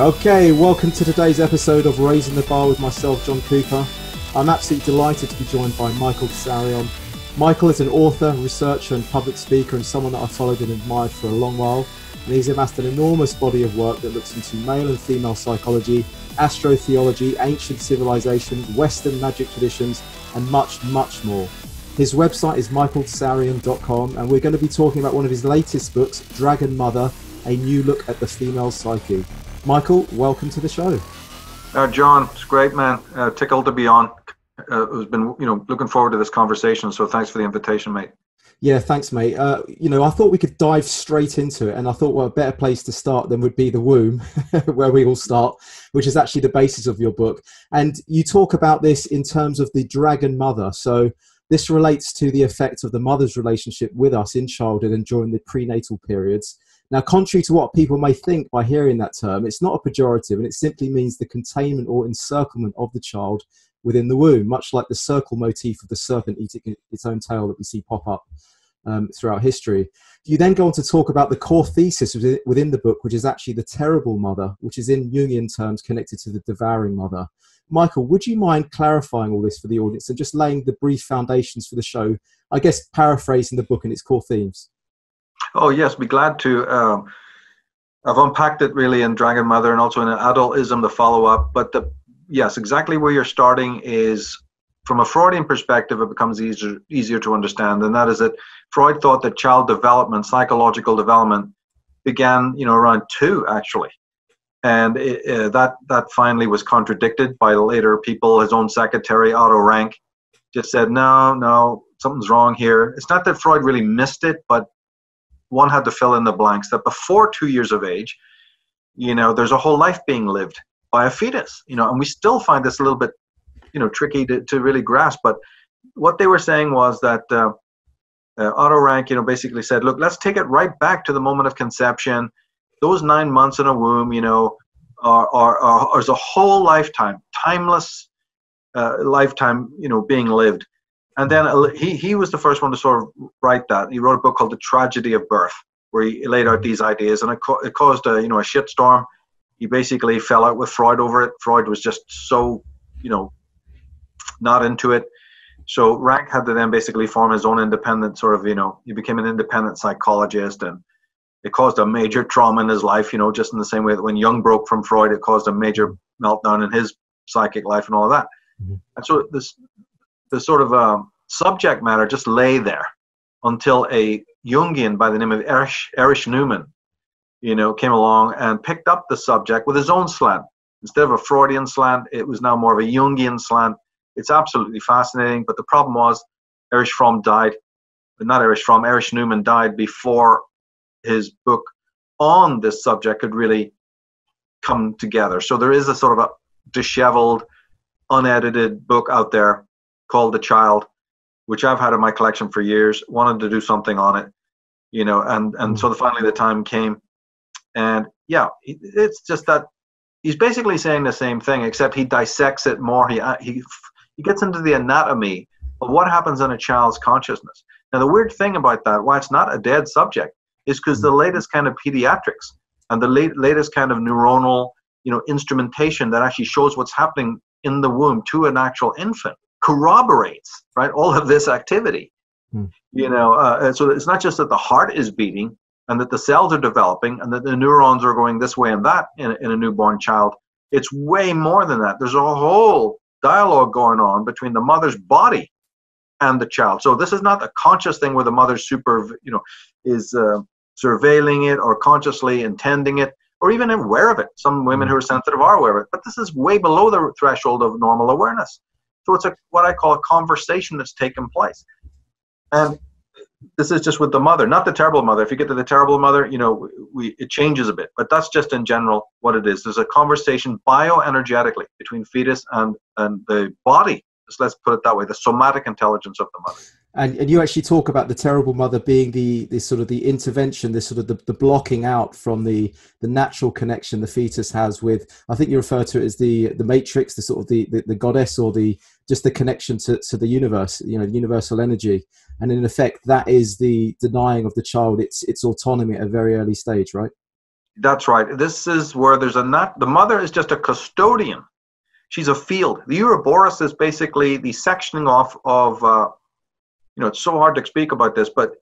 Okay, welcome to today's episode of Raising the Bar with myself, John Cooper. I'm absolutely delighted to be joined by Michael Tsarion. Michael is an author, researcher, and public speaker, and someone that I've followed and admired for a long while. And he's amassed an enormous body of work that looks into male and female psychology, astrotheology, ancient civilization, Western magic traditions, and much, much more. His website is michaeltsarion.com, and we're going to be talking about one of his latest books, Dragon Mother A New Look at the Female Psyche. Michael, welcome to the show. Uh, John, it's great, man. Uh, tickled to be on. Uh, I've been, you know, looking forward to this conversation. So thanks for the invitation, mate. Yeah, thanks, mate. Uh, you know, I thought we could dive straight into it, and I thought, well, a better place to start than would be the womb, where we all start, which is actually the basis of your book. And you talk about this in terms of the dragon mother. So this relates to the effect of the mother's relationship with us in childhood and during the prenatal periods. Now, contrary to what people may think by hearing that term, it's not a pejorative and it simply means the containment or encirclement of the child within the womb, much like the circle motif of the serpent eating its own tail that we see pop up um, throughout history. You then go on to talk about the core thesis within the book, which is actually the terrible mother, which is in Jungian terms connected to the devouring mother. Michael, would you mind clarifying all this for the audience and just laying the brief foundations for the show? I guess paraphrasing the book and its core themes. Oh yes, be glad to. Um, I've unpacked it really in Dragon Mother and also in Adultism, the follow up. But the yes, exactly where you're starting is from a Freudian perspective, it becomes easier easier to understand, and that is that Freud thought that child development, psychological development, began you know around two actually, and it, uh, that that finally was contradicted by later people. His own secretary Otto Rank just said no, no, something's wrong here. It's not that Freud really missed it, but one had to fill in the blanks that before two years of age, you know, there's a whole life being lived by a fetus, you know, and we still find this a little bit, you know, tricky to, to really grasp. But what they were saying was that uh, uh, Otto Rank, you know, basically said, look, let's take it right back to the moment of conception. Those nine months in a womb, you know, are, are, are, are a whole lifetime, timeless uh, lifetime, you know, being lived. And then he, he was the first one to sort of write that. He wrote a book called The Tragedy of Birth, where he laid out these ideas, and it, co- it caused a you know a shitstorm. He basically fell out with Freud over it. Freud was just so you know not into it. So Rank had to then basically form his own independent sort of you know he became an independent psychologist, and it caused a major trauma in his life. You know, just in the same way that when Jung broke from Freud, it caused a major meltdown in his psychic life and all of that. Mm-hmm. And so this the sort of um, subject matter just lay there until a Jungian by the name of Erich, Erich Neumann, you know, came along and picked up the subject with his own slant. Instead of a Freudian slant, it was now more of a Jungian slant. It's absolutely fascinating, but the problem was Erich Fromm died, not Erich Fromm, Erich Neumann died before his book on this subject could really come together. So there is a sort of a disheveled, unedited book out there called The Child, which I've had in my collection for years, wanted to do something on it, you know, and, and so the, finally the time came. And yeah, it's just that he's basically saying the same thing, except he dissects it more. He, uh, he, he gets into the anatomy of what happens in a child's consciousness. Now, the weird thing about that, why it's not a dead subject, is because the latest kind of pediatrics and the late, latest kind of neuronal, you know, instrumentation that actually shows what's happening in the womb to an actual infant corroborates right all of this activity. Hmm. you know uh, so it's not just that the heart is beating and that the cells are developing and that the neurons are going this way and that in, in a newborn child. It's way more than that. There's a whole dialogue going on between the mother's body and the child. So this is not a conscious thing where the mother super you know is uh, surveilling it or consciously intending it or even aware of it. Some women hmm. who are sensitive are aware of it but this is way below the threshold of normal awareness so it's a what I call a conversation that's taken place. And this is just with the mother, not the terrible mother. If you get to the terrible mother, you know, we it changes a bit, but that's just in general what it is. There's a conversation bioenergetically between fetus and and the body. Just let's put it that way: the somatic intelligence of the mother and, and you actually talk about the terrible mother being the, the sort of the intervention this sort of the, the blocking out from the the natural connection the fetus has with i think you refer to it as the the matrix the sort of the the, the goddess or the just the connection to, to the universe you know universal energy and in effect that is the denying of the child its its autonomy at a very early stage right That's right. This is where there's a not. The mother is just a custodian. She's a field. The Ouroboros is basically the sectioning off of. Uh, you know, it's so hard to speak about this, but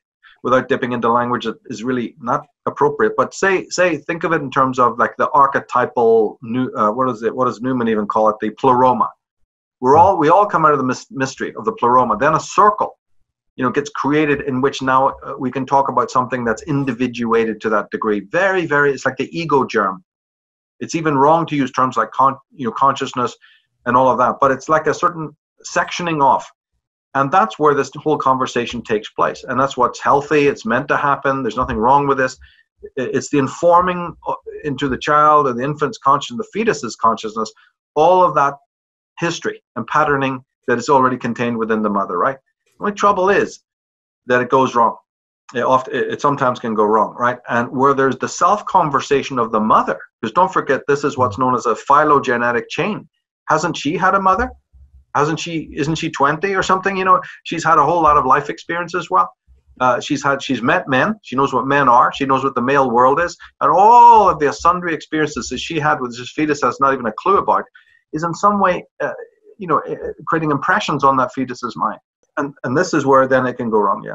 without dipping into language that is really not appropriate. But say, say, think of it in terms of like the archetypal. New, uh, what is it? What does Neumann even call it? The pleroma. We're all we all come out of the mystery of the pleroma. Then a circle, you know, gets created in which now uh, we can talk about something that's individuated to that degree. Very, very. It's like the ego germ. It's even wrong to use terms like con, you know, consciousness and all of that. But it's like a certain sectioning off and that's where this whole conversation takes place. And that's what's healthy. It's meant to happen. There's nothing wrong with this. It's the informing uh, into the child and the infant's consciousness, the fetus's consciousness, all of that history and patterning that is already contained within the mother, right? The only trouble is that it goes wrong. It, often, it sometimes can go wrong, right? And where there's the self conversation of the mother, because don't forget, this is what's known as a phylogenetic chain. Hasn't she had a mother? Hasn't she isn't she 20 or something you know? She's had a whole lot of life experience as well. Uh, she's had she's met men. She knows what men are. She knows what the male world is. And all of the sundry experiences that she had with this fetus has not even a clue about is in some way uh, you know uh, creating impressions on that fetus's mind. And and this is where then it can go wrong yeah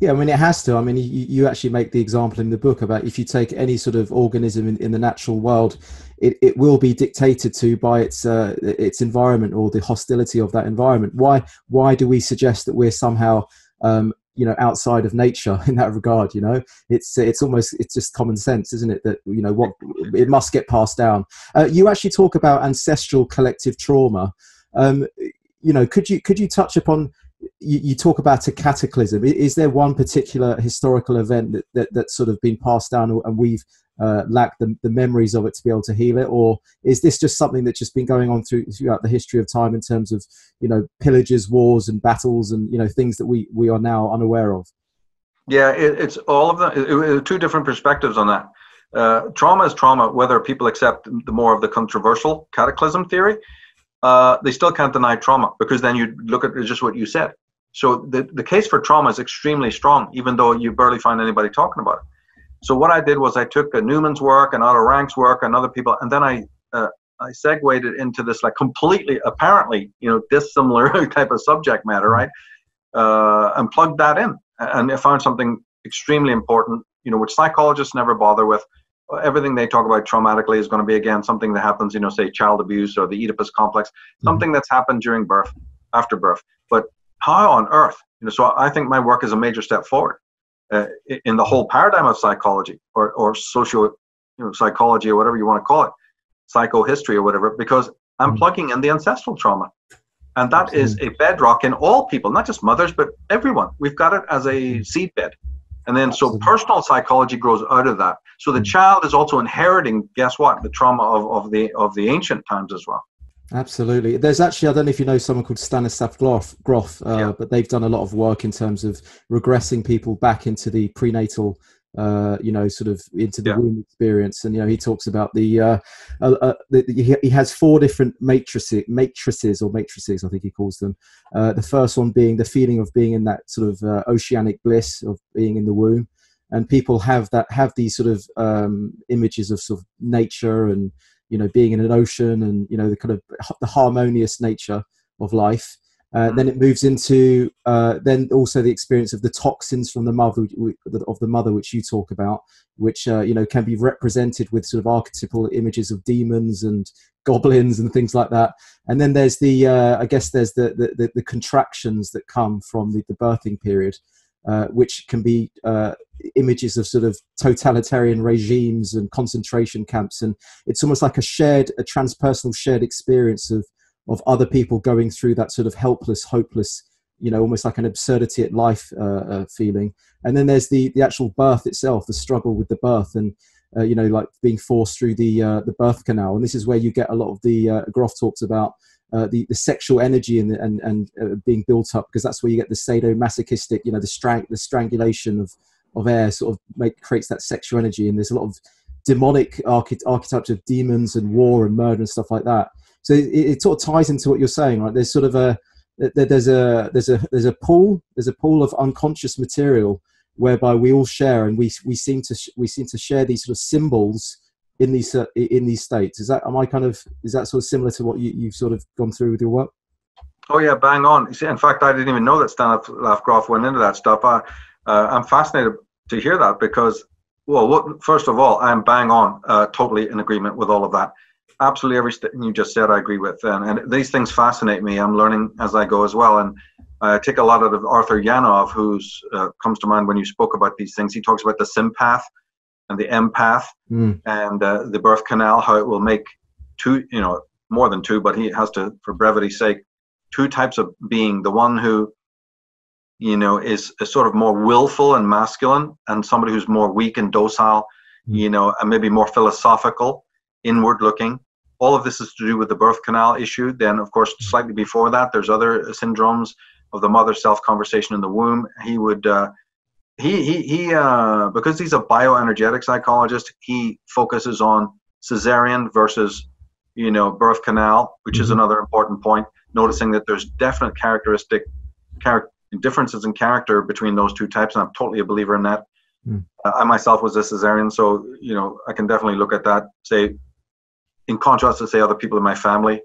yeah, I mean, it has to. I mean, you, you actually make the example in the book about if you take any sort of organism in, in the natural world, it, it will be dictated to by its uh, its environment or the hostility of that environment. Why why do we suggest that we're somehow um, you know outside of nature in that regard? You know, it's it's almost it's just common sense, isn't it? That you know what it must get passed down. Uh, you actually talk about ancestral collective trauma. Um, you know, could you could you touch upon you, you, talk about a cataclysm. Is there one particular historical event that, that that's sort of been passed down and we've uh, lacked the, the memories of it to be able to heal it, or is this just something that's just been going on through, throughout the history of time in terms of you know pillages, wars, and battles, and you know things that we we are now unaware of? Yeah, it, it's all of them. It, it, two different perspectives on that. Uh, trauma is trauma, whether people accept the more of the controversial cataclysm theory uh, they still can't deny trauma because then you look at just what you said. So the, the case for trauma is extremely strong, even though you barely find anybody talking about it. So what I did was I took uh, Neumann's work and Otto Rank's work and other people, and then I uh, I segued it into this like completely, apparently, you know, dissimilar type of subject matter, right? Uh, and plugged that in, and I found something extremely important, you know, which psychologists never bother with, everything they talk about traumatically is going to be again something that happens you know say child abuse or the oedipus complex mm-hmm. something that's happened during birth after birth but how on earth you know so i think my work is a major step forward uh, in the whole paradigm of psychology or, or social you know psychology or whatever you want to call it psychohistory or whatever because i'm mm-hmm. plugging in the ancestral trauma and that Absolutely. is a bedrock in all people not just mothers but everyone we've got it as a mm-hmm. And then so personal psychology grows out of that. So the child is also inheriting, guess what, the trauma of, of the of the ancient times as well. Absolutely. There's actually, I don't know if you know someone called Stanislav Grof, Grof uh, yeah. but they've done a lot of work in terms of regressing people back into the prenatal uh, you know, sort of into the yeah. womb experience. And you know, he talks about the, uh, uh, uh the, the, he has four different matrices, matrices or matrices, I think he calls them. Uh, the first one being the feeling of being in that sort of uh, oceanic bliss of being in the womb, and people have that have these sort of um, images of sort of nature and you know being in an ocean and you know the kind of the harmonious nature of life uh, then it moves into uh, then also the experience of the toxins from the mother of the mother, which you talk about, which uh, you know can be represented with sort of archetypal images of demons and goblins and things like that. And then there's the uh, I guess there's the, the, the contractions that come from the, the birthing period, uh, which can be uh, images of sort of totalitarian regimes and concentration camps, and it's almost like a shared, a transpersonal shared experience of of other people going through that sort of helpless, hopeless, you know, almost like an absurdity at life uh, uh, feeling. And then there's the the actual birth itself, the struggle with the birth, and uh, you know, like being forced through the uh, the birth canal. And this is where you get a lot of the uh, Grof talks about. Uh, the, the sexual energy and and and being built up because that's where you get the sadomasochistic you know the strang the strangulation of of air sort of make creates that sexual energy and there's a lot of demonic archety- archetypes of demons and war and murder and stuff like that so it, it, sort of ties into what you're saying, right? There's sort of a there's a there's a there's a pool there's a pool of unconscious material whereby we all share and we we seem to we seem to share these sort of symbols in these uh, in these states. Is that am I kind of is that sort of similar to what you, you've sort of gone through with your work? Oh yeah, bang on. In fact, I didn't even know that Stanislav Grof went into that stuff. I, uh, I'm fascinated to hear that because, well, first of all, I'm bang on, uh, totally in agreement with all of that. Absolutely everything you just said, I agree with, and, and these things fascinate me. I'm learning as I go as well, and I take a lot out of Arthur Janov, who uh, comes to mind when you spoke about these things. He talks about the sympath and the empath mm. and uh, the birth canal, how it will make two, you know, more than two, but he has to, for brevity's sake, two types of being the one who you know is, is sort of more willful and masculine and somebody who's more weak and docile mm. you know and maybe more philosophical inward looking all of this is to do with the birth canal issue then of course slightly before that there's other syndromes of the mother self conversation in the womb he would uh, he he, he uh, because he's a bioenergetic psychologist he focuses on cesarean versus you know birth canal which mm-hmm. is another important point noticing that there's definite characteristic char- differences in character between those two types, and I'm totally a believer in that. Mm. Uh, I myself was a cesarean, so you know I can definitely look at that. Say, in contrast to say other people in my family,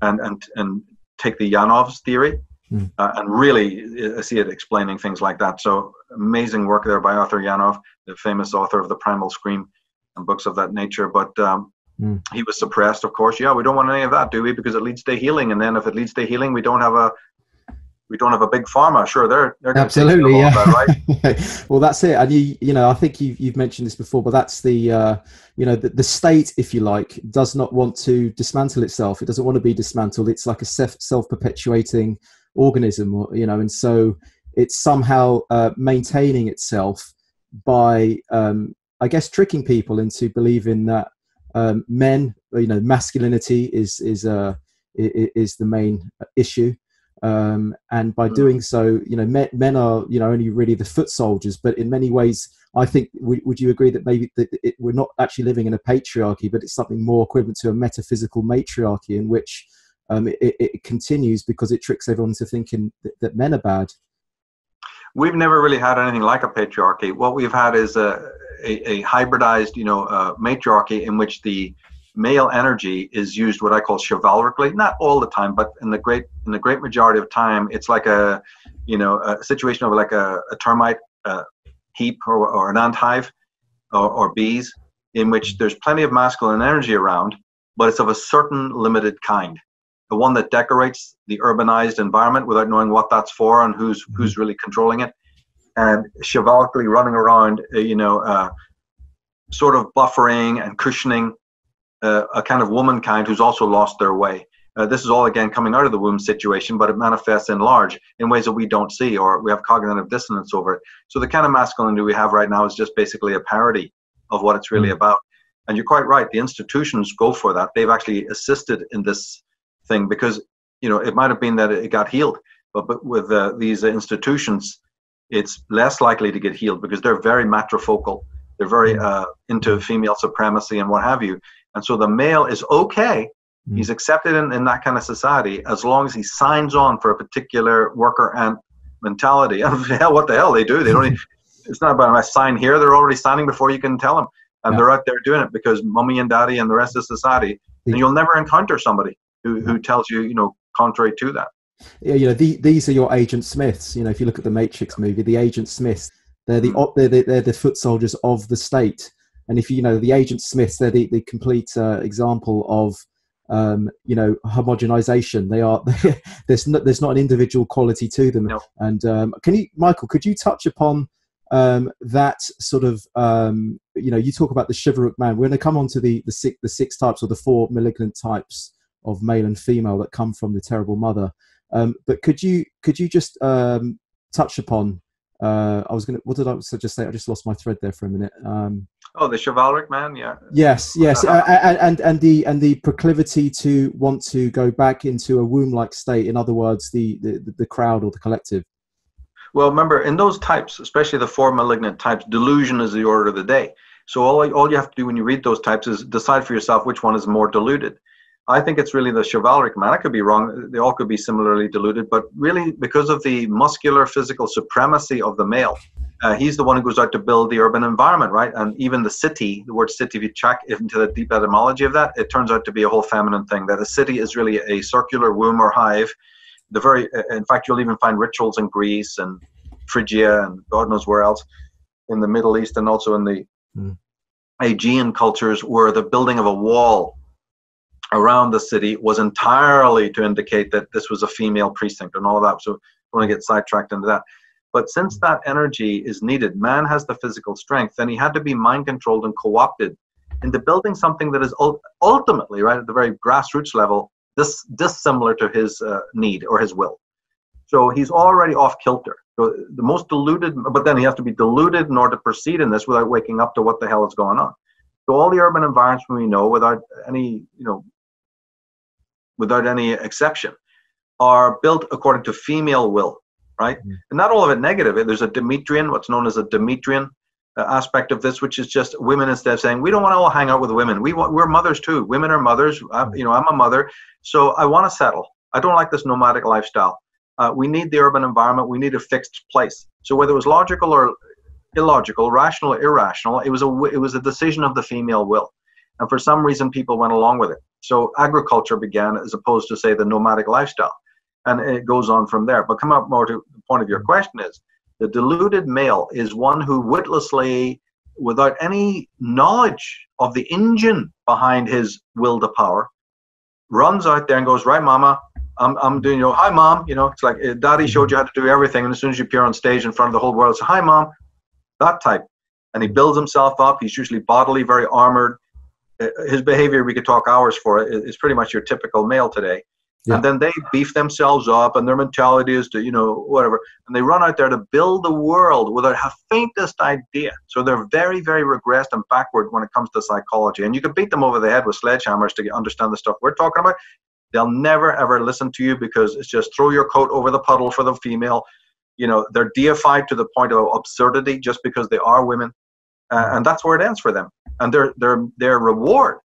and and and take the Yanov's theory, mm. uh, and really uh, see it explaining things like that. So amazing work there by Arthur Yanov, the famous author of the Primal Scream and books of that nature. But um, Mm. He was suppressed, of course. Yeah, we don't want any of that, do we? Because it leads to healing, and then if it leads to healing, we don't have a we don't have a big pharma. Sure, they're they're absolutely yeah. That, right? well, that's it. And you you know, I think you you've mentioned this before, but that's the uh, you know the, the state, if you like, does not want to dismantle itself. It doesn't want to be dismantled. It's like a self self perpetuating organism, or, you know, and so it's somehow uh, maintaining itself by um, I guess tricking people into believing that um, men, you know, masculinity is is uh, is the main issue. Um, and by hmm. doing so, you know, men, men, are you know only really the foot soldiers. But in many ways, I think would, would you agree that maybe that it, we're not actually living in a patriarchy, but it's something more equivalent to a metaphysical matriarchy in which um, it, it, continues because it tricks everyone into thinking that, that, men are bad. We've never really had anything like a patriarchy. What we've had is a a, a hybridized, you know, uh, matriarchy in which the male energy is used what I call chivalrically. Not all the time, but in the great in the great majority of time, it's like a, you know, a situation of like a, a termite uh, heap or, or an ant hive or, or bees, in which there's plenty of masculine energy around, but it's of a certain limited kind. The one that decorates the urbanized environment without knowing what that's for and who's who's really controlling it and chivalrically running around, uh, you know, uh, sort of buffering and cushioning uh, a kind of womankind who's also lost their way. Uh, this is all again coming out of the womb situation, but it manifests in large in ways that we don't see, or we have cognitive dissonance over it. So the kind of masculinity we have right now is just basically a parody of what it's really mm. about. And you're quite right; the institutions go for that. They've actually assisted in this thing because you know it might have been that it got healed, but but with uh, these institutions, it's less likely to get healed because they're very matrifocal. They're very mm. uh, into female supremacy and what have you. And so the male is okay. Mm. He's accepted in, in that kind of society as long as he signs on for a particular worker ant mentality. And hell, what the hell they do? They don't. Even, it's not about I sign here. They're already signing before you can tell them, and yeah. they're out there doing it because mommy and daddy and the rest of society. And you'll never encounter somebody who, who tells you, you know, contrary to that Yeah, you know the, these are your agent smiths you know if you look at the matrix movie the agent smiths they're the they're the, they're the foot soldiers of the state and if you know the agent smiths they're the, the complete uh, example of um, you know homogenization they are there's not there's not an individual quality to them no. and um, can you michael could you touch upon um, that sort of um, you know you talk about the chivalric man we're going to come on to the the six the six types or the four malignant types of male and female that come from the terrible mother um, but could you could you just um, touch upon? Uh, I was going to. What did I just say? I just lost my thread there for a minute. Oh, the chivalric man. Yeah. Yes. Yes. Uh, and, and and the and the proclivity to want to go back into a womb-like state. In other words, the the, the crowd or the collective. Well, remember, in those types, especially the four malignant types, delusion is the order of the day. So all, all you have to do when you read those types is decide for yourself which one is more deluded. I think it's really the chivalric man. I could be wrong. They all could be similarly deluded, but really because of the muscular physical supremacy of the male Uh, he's the one who goes out to build the urban environment, right? And even the city, the word city, if you check into the deep etymology of that, it turns out to be a whole feminine thing. That a city is really a circular womb or hive. The very, uh, in fact, you'll even find rituals in Greece and Phrygia and God knows where else in the Middle East and also in the mm. Aegean cultures where the building of a wall around the city was entirely to indicate that this was a female precinct and all of that. So I want to get sidetracked into that. But since that energy is needed, man has the physical strength, then he had to be mind controlled and co opted into building something that is ultimately, right, at the very grassroots level, dis- dissimilar to his uh, need or his will. So he's already off kilter. So the most deluded, but then he has to be deluded in order to proceed in this without waking up to what the hell is going on. So all the urban environments we know, without any, you know, without any exception, are built according to female will, right? Mm. And not all of it negative. There's a Demetrian, what's known as a Demetrian uh, aspect of this, which is just women instead of saying we don't want to all hang out with women. We want, we're mothers too. Women are mothers. I, you know, I'm a mother, so I want to settle. I don't like this nomadic lifestyle uh, we need the urban environment. We need a fixed place. So whether it was logical or illogical, rational or irrational, it was a it was a decision of the female will, and for some reason people went along with it. So agriculture began as opposed to say the nomadic lifestyle, and it goes on from there. But come up more to the point of your question is the deluded male is one who witlessly, without any knowledge of the engine behind his will to power, runs out there and goes, right, mama, I'm, I'm doing, you know, hi mom, you know, it's like uh, daddy showed you how to do everything. And as soon as you appear on stage in front of the whole world, say, hi mom, that type. And he builds himself up. He's usually bodily, very armored. Uh, his behavior, we could talk hours for it, is pretty much your typical male today. Yeah. And then they beef themselves up, and their mentality is to, you know, whatever. And they run out there to build the world without the faintest idea. So they're very, very regressed and backward when it comes to psychology. And you can beat them over the head with sledgehammers to understand the stuff we're talking about. They'll never ever listen to you because it's just throw your coat over the puddle for the female. You know, they're deified to the point of absurdity just because they are women, uh, and that's where it ends for them. And their their their reward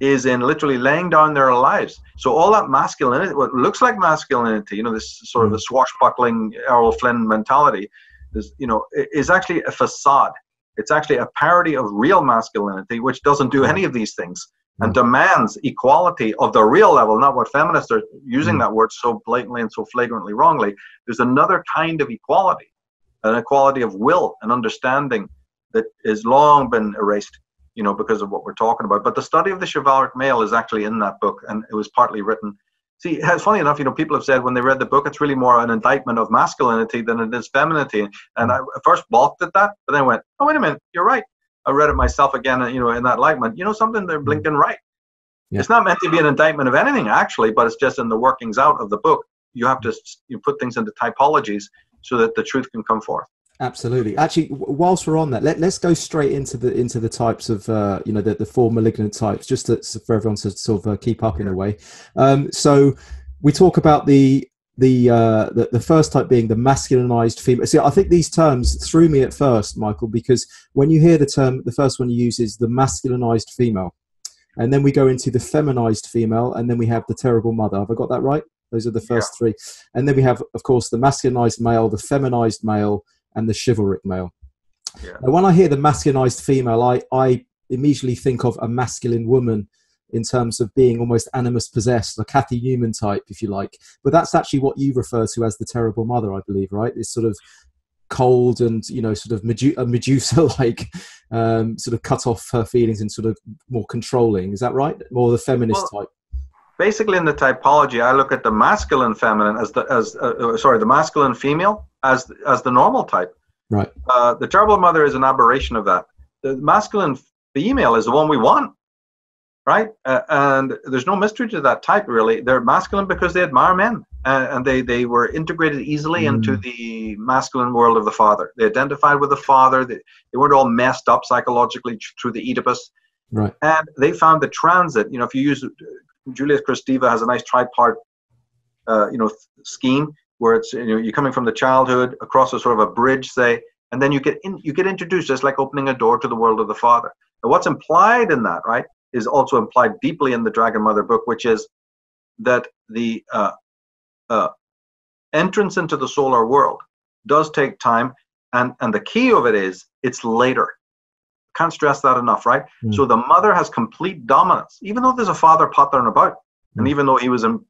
is in literally laying down their lives. So all that masculinity, what looks like masculinity, you know, this sort of mm. a swashbuckling Errol Flynn mentality, is you know, is actually a facade. It's actually a parody of real masculinity, which doesn't do mm. any of these things mm. and demands equality of the real level, not what feminists are using mm. that word so blatantly and so flagrantly wrongly. There's another kind of equality, an equality of will and understanding that has long been erased, you know, because of what we're talking about. But the study of the chivalric male is actually in that book, and it was partly written. See, it's funny enough, you know, people have said when they read the book, it's really more an indictment of masculinity than it is femininity. And I first balked at that, but then I went, oh, wait a minute, you're right. I read it myself again, you know, in that light. you know, something they're mm. blinking right. Yeah. It's not meant to be an indictment of anything, actually, but it's just in the workings out of the book. You have to you put things into typologies so that the truth can come forth. Absolutely. Actually, whilst we're on that, let, let's go straight into the into the types of uh, you know the, the four malignant types, just to, for everyone to sort of uh, keep up in a way. Um, so we talk about the the, uh, the the first type being the masculinized female. See, I think these terms threw me at first, Michael, because when you hear the term, the first one you use is the masculinized female, and then we go into the feminized female, and then we have the terrible mother. Have I got that right? Those are the first yeah. three, and then we have, of course, the masculinized male, the feminized male, and the chivalric male. Yeah. Now, when I hear the masculinized female, I I immediately think of a masculine woman in terms of being almost animus possessed, a Kathy Newman type, if you like. But that's actually what you refer to as the terrible mother, I believe, right? This sort of cold and you know sort of Medusa like um, sort of cut off her feelings and sort of more controlling. Is that right? More the feminist well, type. Basically, in the typology, I look at the masculine feminine as the as uh, uh sorry the masculine female as as the normal type. Right. Uh, the terrible mother is an aberration of that. The masculine female is the one we want right? Uh, and there's no mystery to that type, really. They're masculine because they admire men, uh, and they they were integrated easily mm. into the masculine world of the father. They identified with the father. They, they weren't all messed up psychologically through the Oedipus. Right. And they found the transit. You know, if you use Julius Kristeva has a nice tripart, uh, you know, scheme where it's you know you're coming from the childhood across a sort of a bridge, say, and then you get in, you get introduced just like opening a door to the world of the father. And what's implied in that, right, is also implied deeply in the Dragon Mother book, which is that the uh, uh, entrance into the solar world does take time And and the key of it is it's later. Can't stress that enough, right? Mm. So the mother has complete dominance, even though there's a father pottering about, mm. and even though he was Im-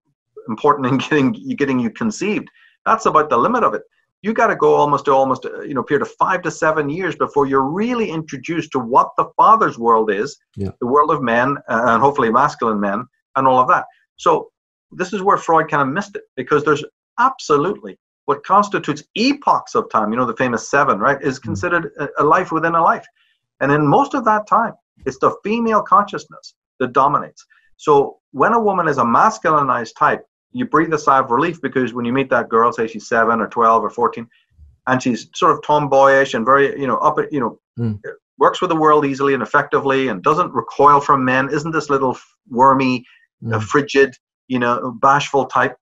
important in getting getting you conceived. That's about the limit of it. You got to go almost to almost uh, you know period of five to seven years before you're really introduced to what the father's world is, yeah. the world of men uh, and hopefully masculine men and all of that. So this is where Freud kind of missed it because there's absolutely what constitutes epochs of time. You know the famous seven, right? Is mm. considered a life within a life, and in most of that time, it's the female consciousness that dominates. So when a woman is a masculinized type, you breathe a sigh of relief because when you meet that girl, say she's seven or twelve or fourteen, and she's sort of tomboyish and very, you know, up, you know, mm. works with the world easily and effectively, and doesn't recoil from men. Isn't this little wormy, mm. uh, frigid, you know, bashful type?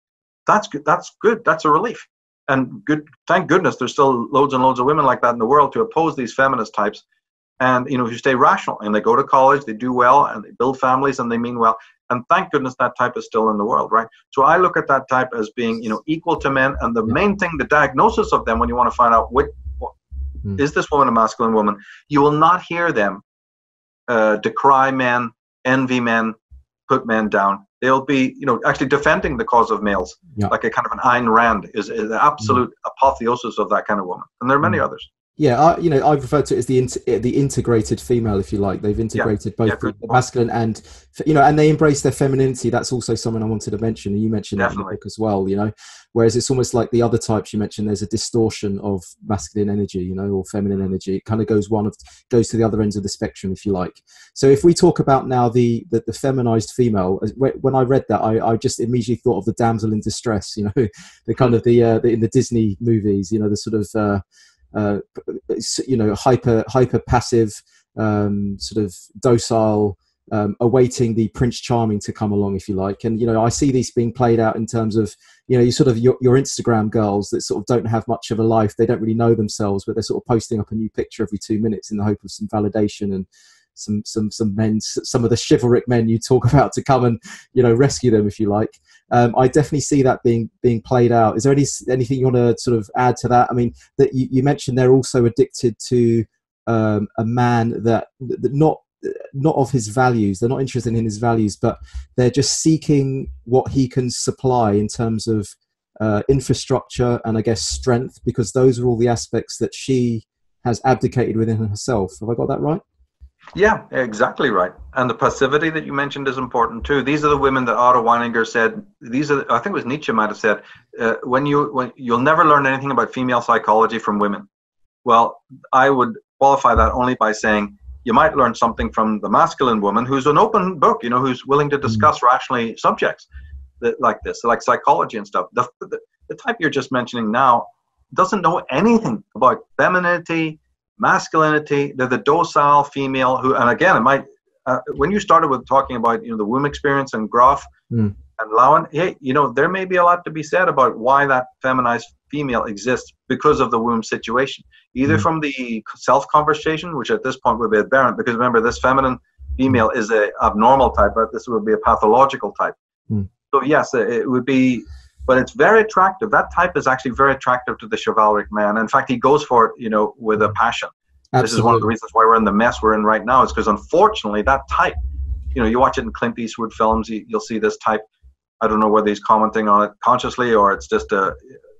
That's good. That's good. That's a relief. And good. Thank goodness, there's still loads and loads of women like that in the world to oppose these feminist types. And you know, if you stay rational and they go to college, they do well, and they build families, and they mean well, and thank goodness that type is still in the world, right? So I look at that type as being, you know, equal to men. And the main thing, the diagnosis of them, when you want to find out what, what mm. is this woman a masculine woman, you will not hear them uh, decry men, envy men, put men down. They'll be, you know, actually defending the cause of males, yeah. like a kind of an Ayn Rand is, is the absolute mm. apotheosis of that kind of woman. And there are many mm. others. Yeah, I, you know, I refer to it as the the integrated female, if you like. They've integrated yeah, both the masculine and you know, and they embrace their femininity. That's also someone I wanted to mention, and you mentioned Definitely. that in the book as well. You know, whereas it's almost like the other types you mentioned. There's a distortion of masculine energy, you know, or feminine energy. It kind of goes one of goes to the other ends of the spectrum, if you like. So if we talk about now the the, the feminized female, when I read that, I, I just immediately thought of the damsel in distress. You know, the kind of the, uh, the in the Disney movies. You know, the sort of uh, uh, you know hyper hyper passive um, sort of docile um, awaiting the prince charming to come along if you like. And you know i see these being played out in terms of you know you sort of your, your instagram girls that sort of don't have much of a life they don't really know themselves but they're sort of posting up a new picture every two minutes in the hope of some validation and some some some men some of the chivalric men you talk about to come and you know rescue them if you like um, I definitely see that being being played out. Is there any anything you want to sort of add to that? I mean, that you, you mentioned they're also addicted to um, a man that, that not not of his values. They're not interested in his values, but they're just seeking what he can supply in terms of uh, infrastructure and I guess strength, because those are all the aspects that she has abdicated within herself. Have I got that right? Yeah, exactly right. And the passivity that you mentioned is important too. These are the women that Otto Weininger said. These are, I think it was Nietzsche might have said, uh, when you when you'll never learn anything about female psychology from women. Well, I would qualify that only by saying you might learn something from the masculine woman who's an open book, you know, who's willing to discuss mm-hmm. rationally subjects that, like this, like psychology and stuff. The, the, the type you're just mentioning now doesn't know anything about femininity, masculinity. They're the docile female who, and again, it might. Uh, when you started with talking about you know the womb experience and Grof mm. and Lowen, hey, you know there may be a lot to be said about why that feminized female exists because of the womb situation, either mm. from the self conversation, which at this point would be aberrant, because remember this feminine female is a abnormal type, but this would be a pathological type. Mm. So yes, it would be but it's very attractive. That type is actually very attractive to the chivalric man. In fact, he goes for it, you know, with a passion. Absolutely. This is one of the reasons why we're in the mess we're in right now. Is because unfortunately, that type, you know, you watch it in Clint Eastwood films, you, will see this type. I don't know whether he's commenting on it consciously or it's just a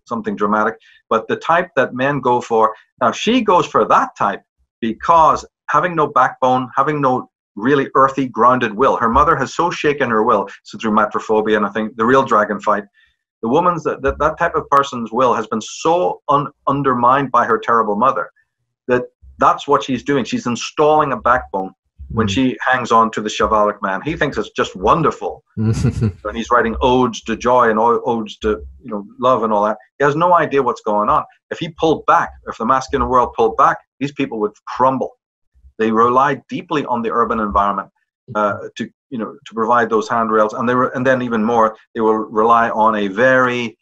something dramatic. But the type that men go for now, she goes for that type because having no backbone, having no really earthy, grounded will. Her mother has so shaken her will, so through matrophobia and I think the real dragon fight, the woman's that, that, that type of person's will has been so un, undermined by her terrible mother that that's what she's doing. She's installing a backbone when mm. she hangs on to the chivalric man. He thinks it's just wonderful. and he's writing odes to joy and odes to you know love and all that, he has no idea what's going on. If he pulled back, if the masculine world pulled back, these people would crumble. They rely deeply on the urban environment uh, to you know to provide those handrails. And they were and then even more they will rely on a very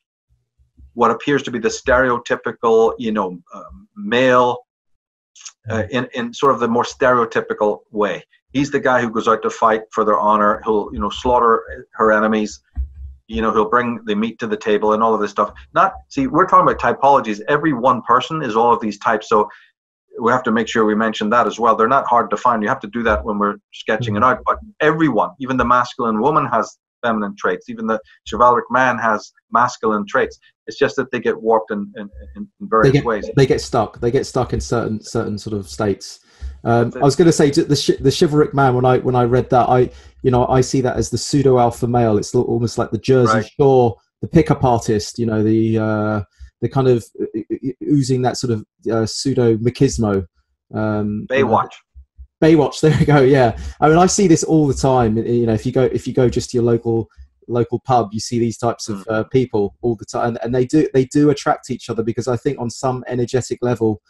what appears to be the stereotypical you know um, male uh, in in sort of the more stereotypical way. He's the guy who goes out to fight for their honor. Who'll you know slaughter her enemies. You know he'll bring the meat to the table and all of this stuff. Not see we're talking about typologies. Every one person is all of these types. So we have to make sure we mention that as well they're not hard to find you have to do that when we're sketching it out but everyone even the masculine woman has feminine traits even the chivalric man has masculine traits it's just that they get warped in, in, in various they get, ways they get stuck they get stuck in certain certain sort of states um, I was going to say the the chivalric man. When I when I read that, I you know I see that as the pseudo alpha male. It's almost like the Jersey right. Shore, the pickup artist. You know the uh, the kind of oozing that sort of uh, pseudo machismo. Um, Baywatch. Baywatch. There we go. Yeah. I mean, I see this all the time. You know, if you go if you go just to your local local pub, you see these types of hmm. uh, people all the time, and, and they do they do attract each other because I think on some energetic level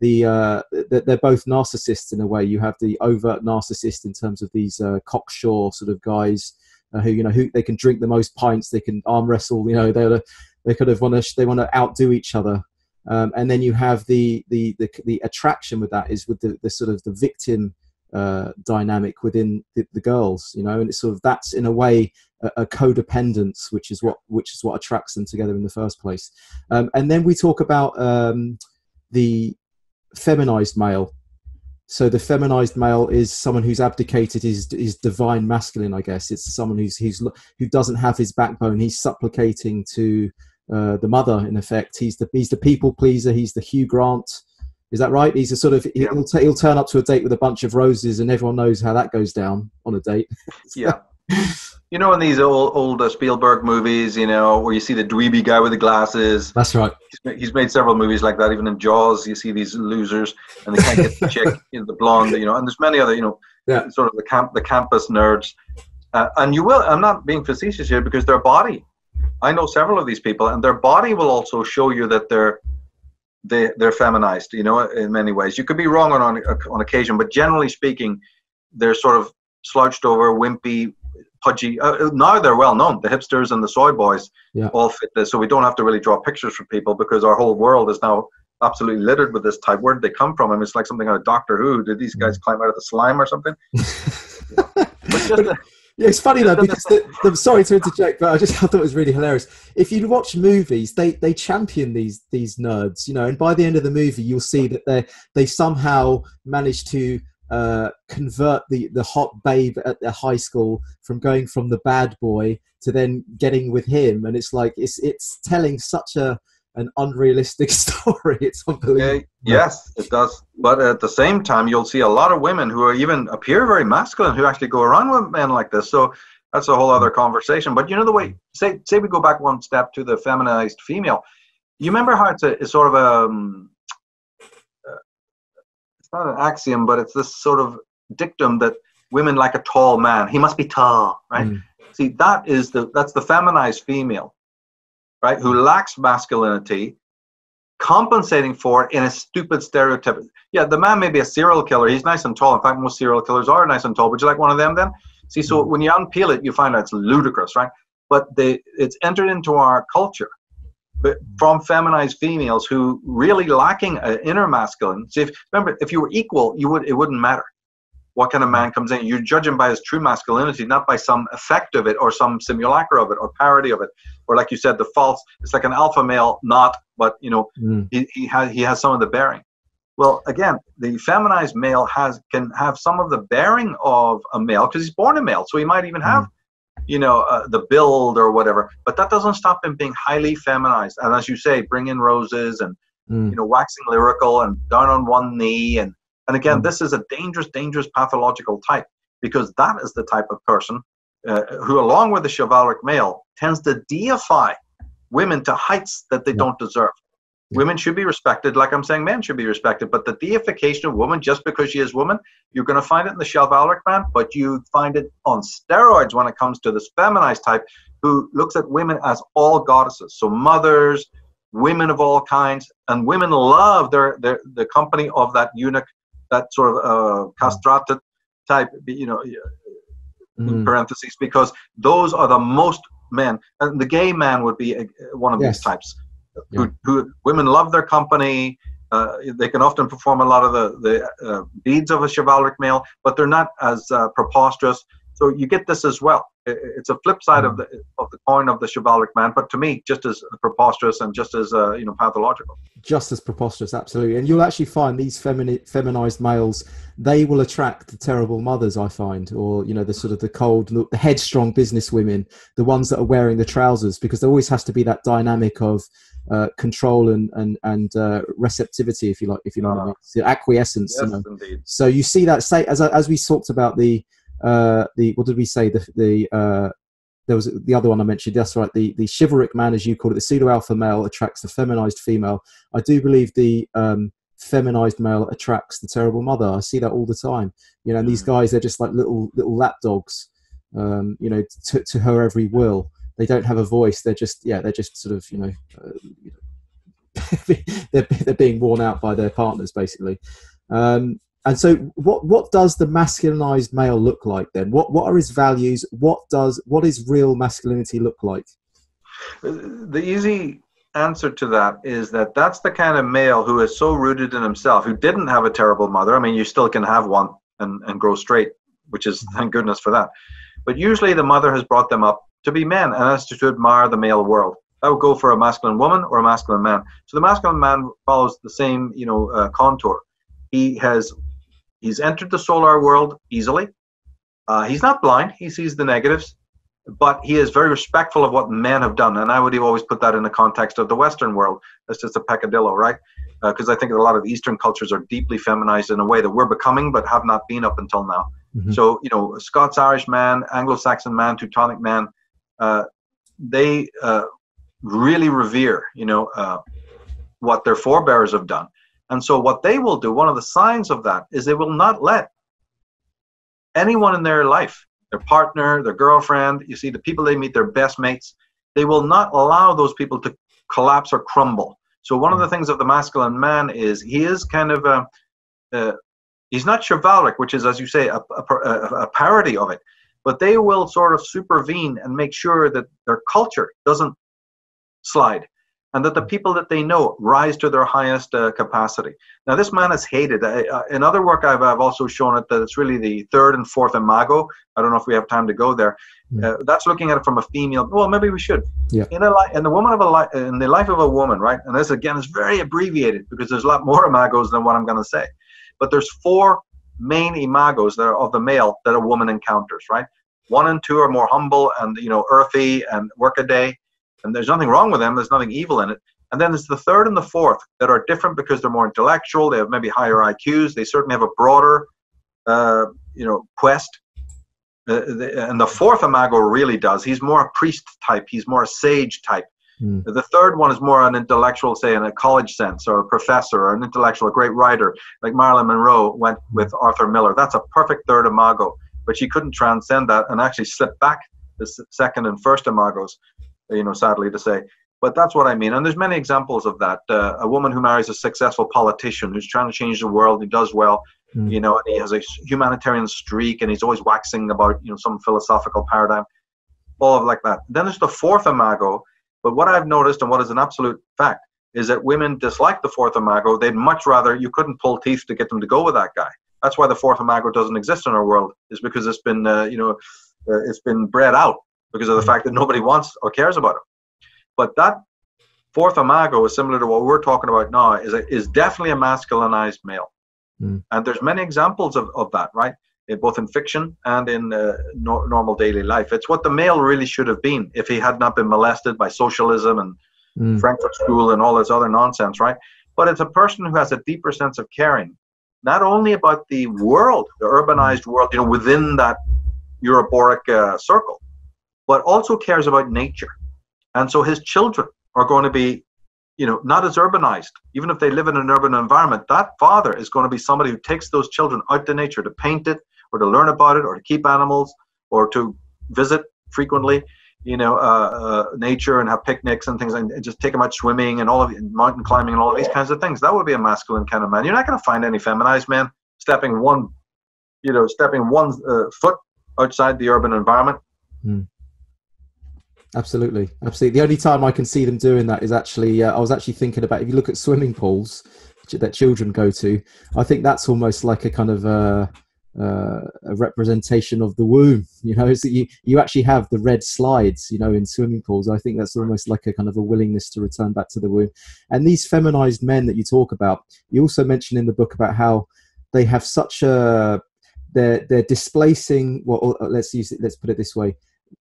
the uh, they're both narcissists in a way. You have the overt narcissist in terms of these uh, cocksure sort of guys uh, who you know who they can drink the most pints, they can arm wrestle. You know they they kind of want to they want to outdo each other. Um, and then you have the, the the the attraction with that is with the, the sort of the victim uh, dynamic within the, the, girls, you know, and it's sort of that's in a way a, a, codependence, which is what which is what attracts them together in the first place. Um, and then we talk about um, the feminized male. So the feminized male is someone who's abdicated his his divine masculine. I guess it's someone who's who's who doesn't have his backbone. He's supplicating to uh, the mother. In effect, he's the he's the people pleaser. He's the Hugh Grant. Is that right? He's a sort of he'll, t- he'll turn up to a date with a bunch of roses, and everyone knows how that goes down on a date. yeah. You know, in these old old uh, Spielberg movies, you know, where you see the dweeby guy with the glasses. That's right. He's, he's made several movies like that. Even in Jaws, you see these losers, and they can't get the chick, you know, the blonde, you know, and there's many other, you know, yeah. sort of the camp, the campus nerds. Uh, and you will. I'm not being facetious here because their body. I know several of these people, and their body will also show you that they're they they're feminized. You know, in many ways. You could be wrong on on, on occasion, but generally speaking, they're sort of slouched over, wimpy, pudgy. Uh, now they're well known. The hipsters and the soy boys yeah. all fit this, so we don't have to really draw pictures for people because our whole world is now absolutely littered with this type. Where did they come from? I mean, it's like something out of Doctor Who. Did these guys mm. climb out of the slime or something? yeah, it's funny though because the, the, sorry to interject, but I just I thought it was really hilarious. If you watch movies, they they champion these these nerds, you know, and by the end of the movie, you'll see that they they somehow manage to uh, convert the, the hot babe at the high school from going from the bad boy to then getting with him and it's like it's it's telling such a an unrealistic story. It's unbelievable. Yes it does. But at the same time you'll see a lot of women who are even appear very masculine who actually go around with men like this. So that's a whole other conversation. But you know the way say say we go back one step to the feminized female. You remember how it's a it's sort of a um, not an axiom, but it's this sort of dictum that women like a tall man. He must be tall, right? Mm. See, that is the that's the feminized female, right? Who lacks masculinity, compensating for it in a stupid stereotype. Yeah, the man may be a serial killer. He's nice and tall. In fact, most serial killers are nice and tall. Would you like one of them then? See, so mm. when you unpeel it, you find out it's ludicrous, right? But they, it's entered into our culture from feminized females who really lacking an inner masculine. See, if, remember, if you were equal, you would it wouldn't matter what kind of man comes in. You judge him by his true masculinity, not by some effect of it or some simulacra of it or parody of it, or like you said, the false. It's like an alpha male, not, but you know, mm. he, he has he has some of the bearing. Well, again, the feminized male has can have some of the bearing of a male because he's born a male, so he might even have mm you know, uh, the build or whatever. But that doesn't stop him being highly feminized. And as you say, bring in roses and, mm. you know, waxing lyrical and down on one knee. And, and again, mm. this is a dangerous, dangerous pathological type because that is the type of person uh, who, along with the chivalric male, tends to deify women to heights that they yeah. don't deserve. Women should be respected, like I'm saying men should be respected. But the deification of woman just because she is woman, you're going to find it in the chivalric man, but you find it on steroids when it comes to this feminized type who looks at women as all goddesses. So mothers, women of all kinds, and women love their, their the company of that eunuch, that sort of uh, castrated type, you know, mm. parentheses, because those are the most men. And the gay man would be a, one of yes. these types who, who women love their company. Uh, they can often perform a lot of the, the uh, deeds of a chivalric male, but they're not as uh, preposterous. So you get this as well. It's a flip side of the of the coin of the chivalric man, but to me, just as preposterous and just as uh, you know pathological. Just as preposterous, absolutely. And you'll actually find these femini- feminized males, they will attract the terrible mothers. I find, or you know, the sort of the cold, the headstrong business women, the ones that are wearing the trousers, because there always has to be that dynamic of uh, control and and and uh, receptivity, if you like, if you know uh, what I mean, so acquiescence. Yes, you know? indeed. So you see that say as as we talked about the uh, the what did we say the the uh, there was the other one I mentioned. That's right. The the chivalric man, as you call it, the pseudo alpha male attracts the feminized female. I do believe the um, feminized male attracts the terrible mother. I see that all the time. You know, and these mm. guys they're just like little little lapdogs. Um, you know, to, to her every will. They don't have a voice. They're just yeah. They're just sort of you know. Uh, you know they're, they're being worn out by their partners basically um, and so what what does the masculinized male look like then? What what are his values? What does what is real masculinity look like? The easy answer to that is that that's the kind of male who is so rooted in himself who didn't have a terrible mother. I mean you still can have one and, and grow straight which is thank goodness for that. But usually the mother has brought them up to be men and that's to, to admire the male world. That would go for a masculine woman or a masculine man. So the masculine man follows the same you know uh, contour. He has He's entered the solar world easily. Uh, he's not blind. He sees the negatives, but he is very respectful of what men have done. And I would always put that in the context of the Western world. That's just a peccadillo, right? Because uh, I think a lot of Eastern cultures are deeply feminized in a way that we're becoming, but have not been up until now. Mm-hmm. So, you know, Scots Irish man, Anglo Saxon man, Teutonic man, uh, they uh, really revere, you know, uh, what their forebears have done. And so, what they will do, one of the signs of that, is they will not let anyone in their life, their partner, their girlfriend, you see, the people they meet, their best mates, they will not allow those people to collapse or crumble. So, one of the things of the masculine man is he is kind of a, a he's not chivalric, which is, as you say, a, a, a parody of it, but they will sort of supervene and make sure that their culture doesn't slide and that the people that they know rise to their highest uh, capacity. Now, this man is hated. Uh, in other work, I've, I've also shown it that it's really the third and fourth imago. I don't know if we have time to go there. Yeah. Uh, that's looking at it from a female. Well, maybe we should. Yeah. In a li- in the woman of a li- in the life of a woman, right? And this again is very abbreviated because there's a lot more imagos than what I'm going to say. But there's four main imagos that are of the male that a woman encounters, right? One and two are more humble and you know earthy and workaday and there's nothing wrong with them. There's nothing evil in it. And then there's the third and the fourth that are different because they're more intellectual. They have maybe higher IQs. They certainly have a broader, uh, you know, quest. Uh, the, and the fourth imago really does. He's more a priest type. He's more a sage type. Mm. The third one is more an intellectual, say in a college sense, or a professor, or an intellectual, a great writer, like Marilyn Monroe went with Arthur Miller. That's a perfect third imago, but she couldn't transcend that and actually slip back the second and first imagos you know, sadly to say. But that's what I mean. And there's many examples of that. Uh, a woman who marries a successful politician who's trying to change the world, he does well, mm. you know, and he has a humanitarian streak and he's always waxing about, you know, some philosophical paradigm, all of like that. Then there's the fourth imago. But what I've noticed and what is an absolute fact is that women dislike the fourth imago. They'd much rather, you couldn't pull teeth to get them to go with that guy. That's why the fourth imago doesn't exist in our world, is because it's been, uh, you know, uh, it's been bred out because of the fact that nobody wants or cares about him. But that fourth imago is similar to what we're talking about now, is, a, is definitely a masculinized male. Mm. And there's many examples of, of that, right? Both in fiction and in uh, no, normal daily life. It's what the male really should have been if he had not been molested by socialism and mm. Frankfurt School and all this other nonsense, right? But it's a person who has a deeper sense of caring, not only about the world, the urbanized world, you know, within that Uroboric uh, circle, but also cares about nature. And so his children are going to be, you know, not as urbanized. Even if they live in an urban environment, that father is going to be somebody who takes those children out to nature to paint it or to learn about it or to keep animals or to visit frequently, you know, uh, uh, nature and have picnics and things and just take them out swimming and all of mountain climbing and all of these kinds of things. That would be a masculine kind of man. You're not going to find any feminized men stepping one, you know, stepping one uh, foot outside the urban environment. Mm. Absolutely, absolutely. The only time I can see them doing that is actually, uh, I was actually thinking about if you look at swimming pools that children go to, I think that's almost like a kind of uh, uh, a representation of the womb. You know, so you you actually have the red slides. You know, in swimming pools. I think that's almost like a kind of a willingness to return back to the womb. And these feminized men that you talk about, you also mention in the book about how they have such a they're they're displacing. Well, let's use it. Let's put it this way.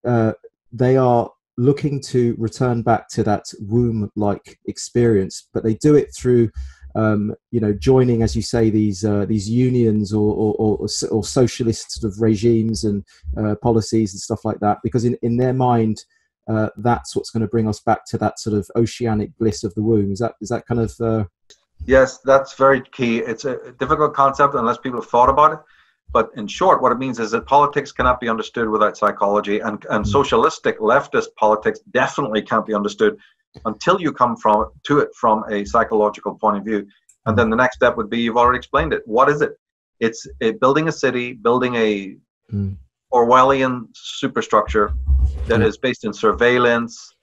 Uh, they are looking to return back to that womb-like experience, but they do it through um, you know, joining, as you say, these uh, these unions or, or, or, or, socialist sort of regimes and uh, policies and stuff like that, because in, in their mind, uh, that's what's going to bring us back to that sort of oceanic bliss of the womb. Is that is that kind of? Uh, yes, that's very key. It's a difficult concept unless people have thought about it. But in short, what it means is that politics cannot be understood without psychology, and, and mm. socialistic leftist politics definitely can't be understood until you come from to it from a psychological point of view. And then the next step would be you've already explained it. What is it? It's a, building a city, building a mm. Orwellian superstructure that mm. is based in surveillance,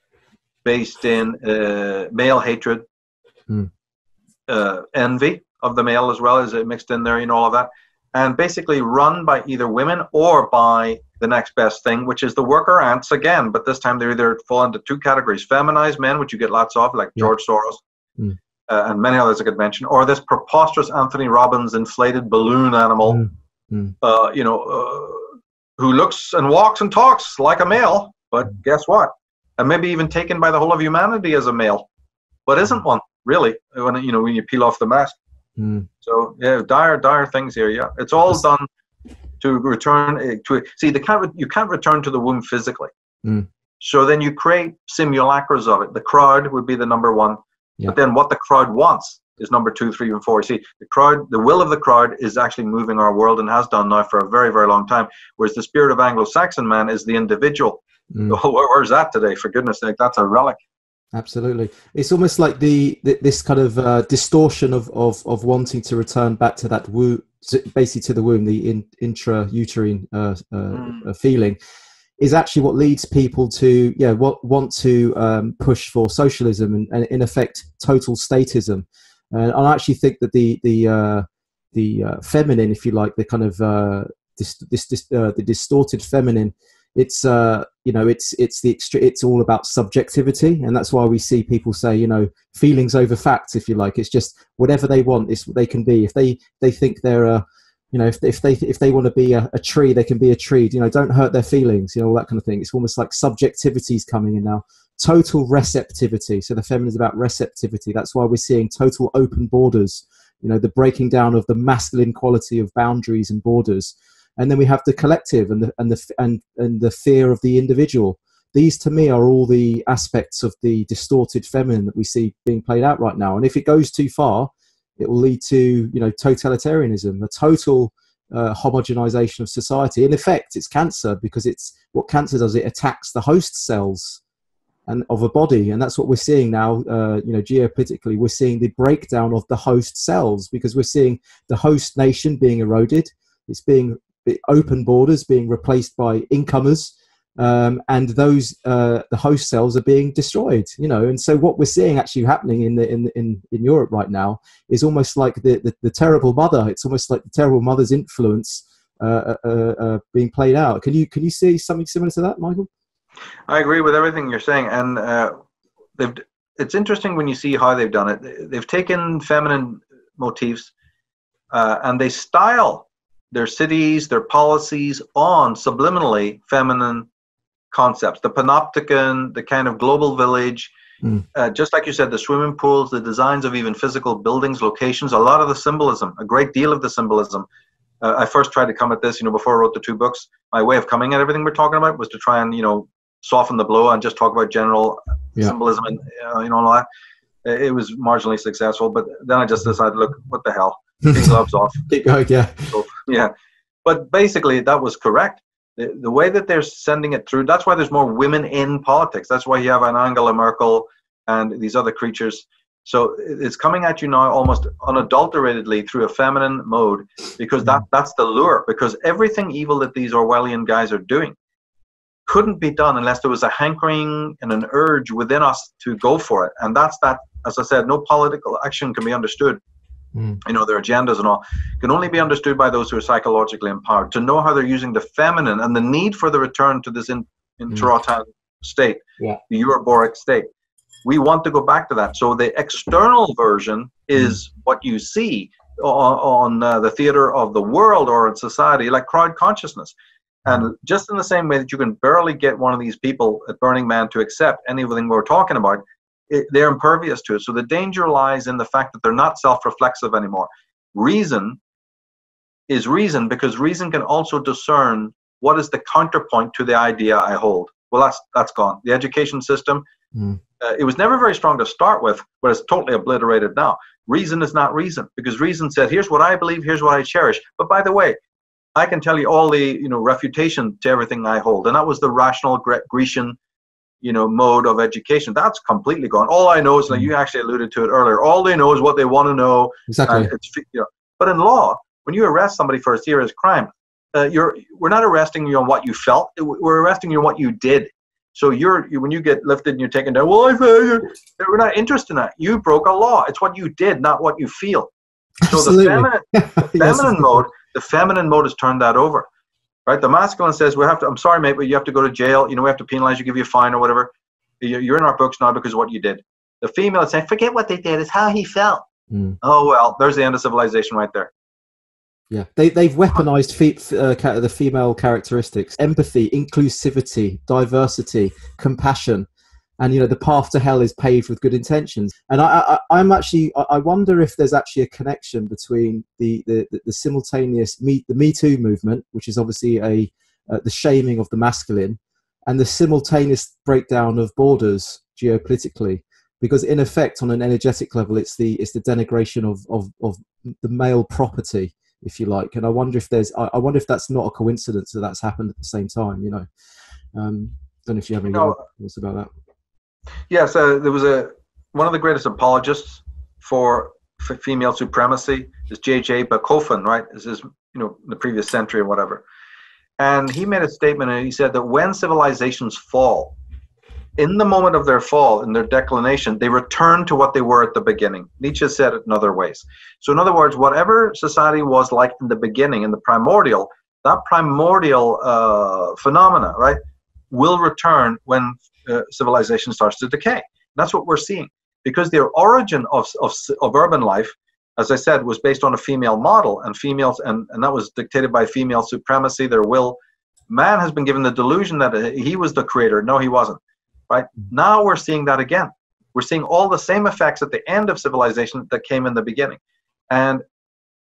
based in uh, male hatred, mm. uh, envy of the male as well as it mixed in there, you know, all of that, and basically run by either women or by the next best thing, which is the worker ants again. But this time they either fall into two categories: feminized men, which you get lots of, like yeah. George Soros, mm. uh, and many others I could mention, or this preposterous Anthony Robbins inflated balloon animal, mm. Mm. Uh, you know, uh, who looks and walks and talks like a male, but hmm. guess what? And maybe even taken by the whole of humanity as a male, but isn't one really? When you know when you peel off the mask. Hmm. So yeah, dire, dire things here. Yeah, it's all done to return eh, to see the can't you can't return to the womb physically. Mm. So then you create simulacras of it. The crowd would be the number one, yeah. but then what the crowd wants is number two, three, and four. See, the crowd, the will of the crowd is actually moving our world and has done now for a very, very long time. Whereas the spirit of Anglo-Saxon man is the individual. Mm. Oh, where's that today? For goodness sake, that's a relic. Absolutely, it's almost like the, the this kind of uh, distortion of, of of wanting to return back to that woo, basically to the womb, the in, intrauterine uh, uh, mm. feeling, is actually what leads people to yeah what want to um, push for socialism and, and, in effect total statism. And I actually think that the the uh, the uh, feminine, if you like, the kind of uh, this, this, this the distorted feminine it's uh you know it's it's the extra it's all about subjectivity and that's why we see people say you know feelings over facts if you like. It's just whatever they want is what they can be. If they they think they're a you know if, if they if they want to be a, a, tree they can be a tree. You know don't hurt their feelings you know all that kind of thing. It's almost like subjectivity is coming in now. Total receptivity. So the feminine is about receptivity. That's why we're seeing total open borders you know the breaking down of the masculine quality of boundaries and borders and then we have the collective and the and the and, and the fear of the individual. These to me are all the aspects of the distorted feminine that we see being played out right now. And if it goes too far it will lead to you know totalitarianism a total uh, homogenization of society. In effect it's cancer because it's what cancer does it attacks the host cells and of a body. And that's what we're seeing now uh, you know geopolitically. We're seeing the breakdown of the host cells because we're seeing the host nation being eroded. It's being open borders being replaced by incomers um, and those uh, the host cells are being destroyed you know? And so what we're seeing actually happening in the in in, in europe right now is almost like the, the, the terrible mother it's almost like the terrible mother's influence uh, uh, uh, uh being played out. Can you can you see something similar to that michael? I agree with everything you're saying and uh, they've it's interesting when you see how they've done it. They've taken feminine motifs and they style their cities, their policies on subliminally feminine concepts. The panopticon, the kind of global village, mm. uh, just like you said, the swimming pools, the designs of even physical buildings, locations, a lot of the symbolism, a great deal of the symbolism. Uh, I first tried to come at this, you know, before I wrote the two books. My way of coming at everything we're talking about was to try and, you know, soften the blow and just talk about general yeah. symbolism and, uh, you know, all that. It was marginally successful, but then I just decided, look, what the hell? Take gloves off. Keep going, yeah. So, yeah. But basically, that was correct. The, the way that they're sending it through, that's why there's more women in politics. That's why you have an Angela Merkel and these other creatures. So it's coming at you now almost unadulteratedly through a feminine mode because that, mm-hmm. that's the lure. Because everything evil that these Orwellian guys are doing couldn't be done unless there was a hankering and an urge within us to go for it. And that's that, as I said, no political action can be understood mm. you know, their agendas and all, can only be understood by those who are psychologically empowered. To know how they're using the feminine and the need for the return to this in, mm. state, yeah. the Uroboric state. We want to go back to that. So the external version is mm. what you see on, on uh, the theater of the world or in society, like crowd consciousness. And just in the same way that you can barely get one of these people at Burning Man to accept anything we're talking about, it, they're impervious to it. So the danger lies in the fact that they're not self reflexive anymore. Reason is reason because reason can also discern what is the counterpoint to the idea I hold. Well, that's that's gone. The education system, mm. uh, it was never very strong to start with, but it's totally obliterated now. Reason is not reason because reason said, "Here's what I believe. Here's what I cherish." But by the way, I can tell you all the you know refutation to everything I hold, and that was the rational Grecian you know mode of education. That's completely gone. All I know is like you actually alluded to it earlier. All they know is what they want to know. Exactly. It's, you know, but in law, when you arrest somebody for a serious crime, uh, you're we're not arresting you on what you felt. We're arresting you on what you did. So you're you, when you get lifted and you're taken down. Well, I we're not interested in that. You broke a law. It's what you did, not what you feel. So Absolutely. the feminine, the feminine yes. mode, the feminine mode has turned that over, right? The masculine says we have to. I'm sorry, mate, but you have to go to jail. You know, we have to penalize you, give you a fine or whatever. You're in our books now because of what you did. The female is saying, forget what they did. It's how he felt. Mm. Oh well, there's the end of civilization right there. Yeah, they they've weaponized fe- uh, the female characteristics: empathy, inclusivity, diversity, compassion, and you know the path to hell is paved with good intentions. And I, I am actually I wonder if there's actually a connection between the the, the simultaneous me the Me Too movement, which is obviously a uh, the shaming of the masculine, and the simultaneous breakdown of borders geopolitically because in effect on an energetic level it's the it's the denigration of of, of the male property if you like. And I wonder if there's, I, I wonder if that's not a coincidence that that's happened at the same time. You know, um, don't know if you have any know, thoughts about that. Yes, uh, there was a one of the greatest apologists for, for female supremacy is J.J. Bachofen, right? This is you know the previous century or whatever, and he made a statement and he said that when civilizations fall, in the moment of their fall, in their declination, they return to what they were at the beginning. Nietzsche said it in other ways. So, in other words, whatever society was like in the beginning, in the primordial, that primordial uh, phenomena, right, will return when uh, civilization starts to decay. That's what we're seeing. Because the origin of, of, of urban life, as I said, was based on a female model, and females, and, and that was dictated by female supremacy, their will. Man has been given the delusion that he was the creator. No, he wasn't right? Now we're seeing that again. We're seeing all the same effects at the end of civilization that came in the beginning. And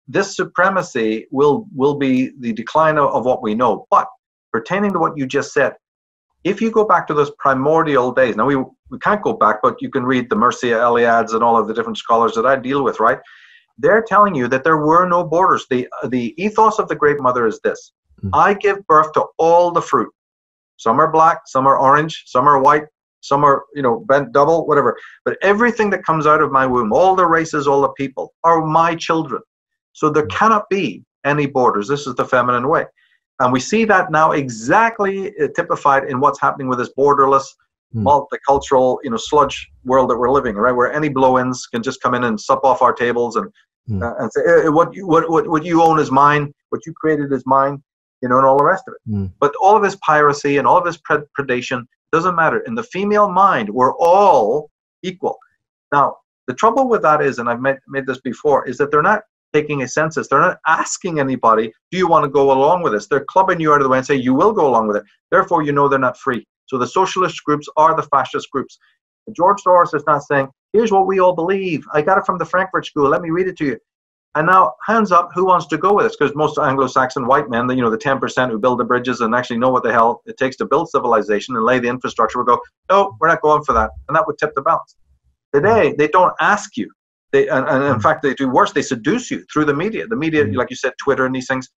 this supremacy will, will be the decline of, of what we know. But pertaining to what you just said, if you go back to those primordial days, now we, we can't go back, but you can read the Mircea Eliades and all of the different scholars that I deal with, right? They're telling you that there were no borders. The, the ethos of the Great Mother is this mm. I give birth to all the fruit. Some are black, some are orange, some are white, some are, you know, bent double, whatever. But everything that comes out of my womb, all the races, all the people, are my children. So there cannot be any borders. This is the feminine way. And we see that now exactly uh, typified in what's happening with this borderless, mm. multicultural, you know, sludge world that we're living, right? Where any blow-ins can just come in and sup off our tables and mm. uh, and say, eh, what, you, what, what, what you own is mine, what you created is mine you know, and all the rest of it. Mm. But all of this piracy and all of this pred- predation doesn't matter. In the female mind, we're all equal. Now, the trouble with that is, and I've made, made this before, is that they're not taking a census. They're not asking anybody, do you want to go along with this? They're clubbing you out of the way and say, you will go along with it. Therefore, you know they're not free. So the socialist groups are the fascist groups. George Soros is not saying, here's what we all believe. I got it from the Frankfurt School. Let me read it to you. And now, hands up, who wants to go with this? Because most Anglo-Saxon white men, you know, the 10% who build the bridges and actually know what the hell it takes to build civilization and lay the infrastructure will go, no, we're not going for that. And that would tip the balance. Today, they don't ask you. They, and, and in hmm. fact, they do worse. They seduce you through the media. The media, hmm. like you said, Twitter and these things,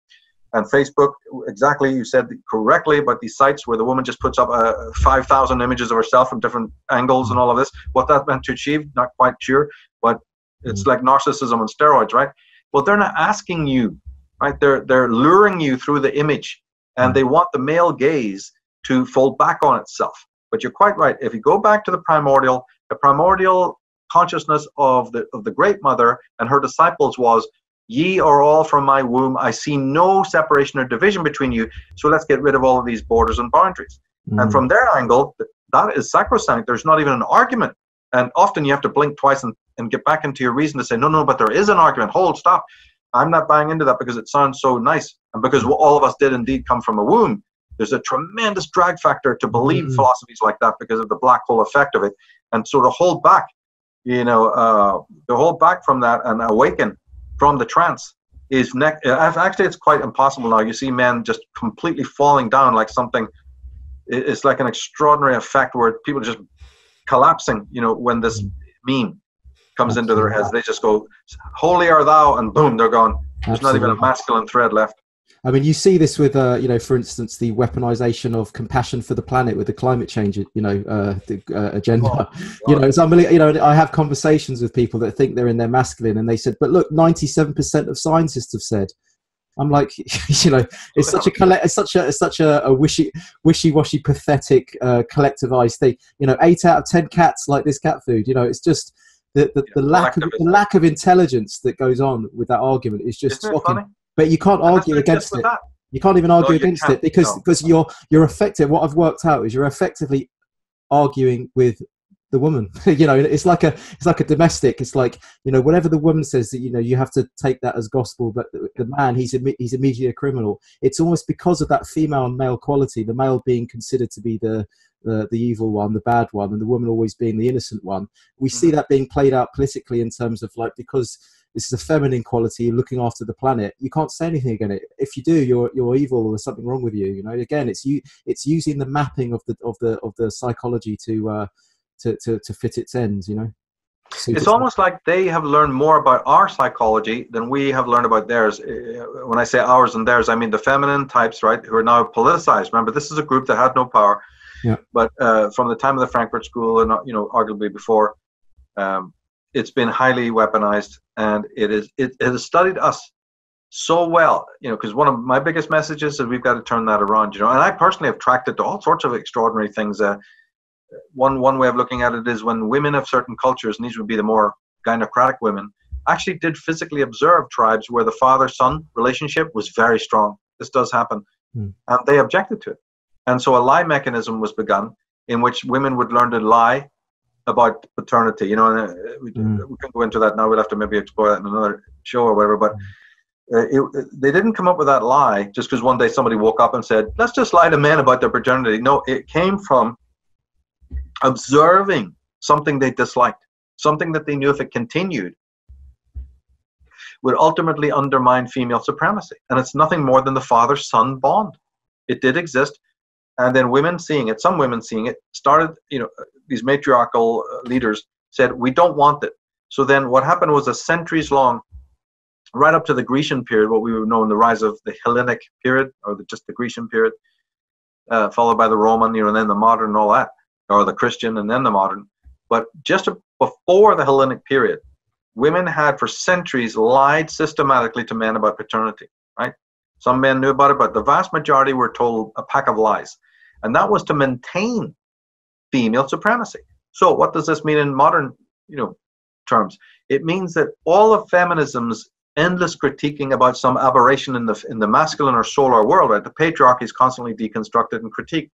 and Facebook. Exactly, you said correctly about these sites where the woman just puts up uh, 5,000 images of herself from different angles and all of this. What that meant to achieve, not quite sure. But it's mm. like narcissism on steroids, right? Well, they're not asking you, right? They're they're luring you through the image, and they want the male gaze to fold back on itself. But you're quite right. If you go back to the primordial, the primordial consciousness of the of the great mother and her disciples was ye are all from my womb. I see no separation or division between you. So let's get rid of all of these borders and boundaries. Mm. and from their angle that is sacrosanct. There's not even an argument. And often you have to blink twice and, and get back into your reason to say no no but there is an argument. Hold stop. I'm not buying into that because it sounds so nice. And because all of us did indeed come from a womb there's a tremendous drag factor to believe mm-hmm. philosophies like that because of the black hole effect of it. And so to hold back, you know, uh, to hold back from that and awaken from the trance is ne- actually it's quite impossible now. You see men just completely falling down like something. It's like an extraordinary effect where people just collapsing. You know, when this meme comes into their heads, they just go, "Holy are thou," and boom, they're gone. There's Absolutely. not even a masculine thread left. I mean, you see this with, uh, you know, for instance, the weaponization of compassion for the planet with the climate change, you know, uh, the, uh, agenda. Oh, you know, it's unbelievable. You know, I have conversations with people that think they're in their masculine, and they said, "But look, ninety-seven percent of scientists have said." I'm like, you know, it's such a it's such a it's such a, a wishy wishy-washy, pathetic, uh, collectivized thing. You know, eight out of ten cats like this cat food. You know, it's just the the, the lack of the lack of intelligence that goes on with that argument is just shocking but you can't argue against it. You can't even argue no, against it because no. because you're you're effective. What I've worked out is you're effectively arguing with the woman. you know, it's like a it's like a domestic. It's like you know whatever the woman says that you know you have to take that as gospel, but the, the man he's he's immediately a criminal. It's almost because of that female and male quality, the male being considered to be the the, the evil one, the bad one, and the woman always being the innocent one. We mm-hmm. see that being played out politically in terms of like because this is a feminine quality looking after the planet you can't say anything against it if you do you're you're evil or there's something wrong with you you know again it's you it's using the mapping of the of the of the psychology to uh to to, to fit its ends you know it's almost like they have learned more about our psychology than we have learned about theirs. Uh, when I say ours and theirs, I mean the feminine types, right, who are now politicized. Remember, this is a group that had no power. Yeah. But uh, from the time of the Frankfurt School and you know arguably before, um, it's been highly weaponized and it is it, it has studied us so well you know because one of my biggest messages is we've got to turn that around you know and i personally have tracked it to all sorts of extraordinary things uh, one one way of looking at it is when women of certain cultures and these would be the more gynocratic women actually did physically observe tribes where the father son relationship was very strong. This does happen. Mm. and they objected to it. And so a lie mechanism was begun in which women would learn to lie about paternity. You know, and uh, we, mm. we can go into that now. We'll have to maybe explore that in another show or whatever. But uh, it, they didn't come up with that lie just because one day somebody woke up and said, "Let's just lie to men about their paternity." No, it came from observing something they disliked, something that they knew if it continued would ultimately undermine female supremacy. And it's nothing more than the father-son bond. It did exist and then women seeing it some women seeing it started you know these matriarchal uh, leaders said we don't want it. So then what happened was a centuries long right up to the grecian period what we would know in the rise of the hellenic period or the, just the grecian period uh, followed by the roman you know and then the modern and all that or the christian and then the modern. But just before the hellenic period women had for centuries lied systematically to men about paternity some men knew about it, but the vast majority were told a pack of lies. And that was to maintain female supremacy. So what does this mean in modern, you know, terms? It means that all of feminism's endless critiquing about some aberration in the in the masculine or solar world, right? The patriarchy is constantly deconstructed and critiqued.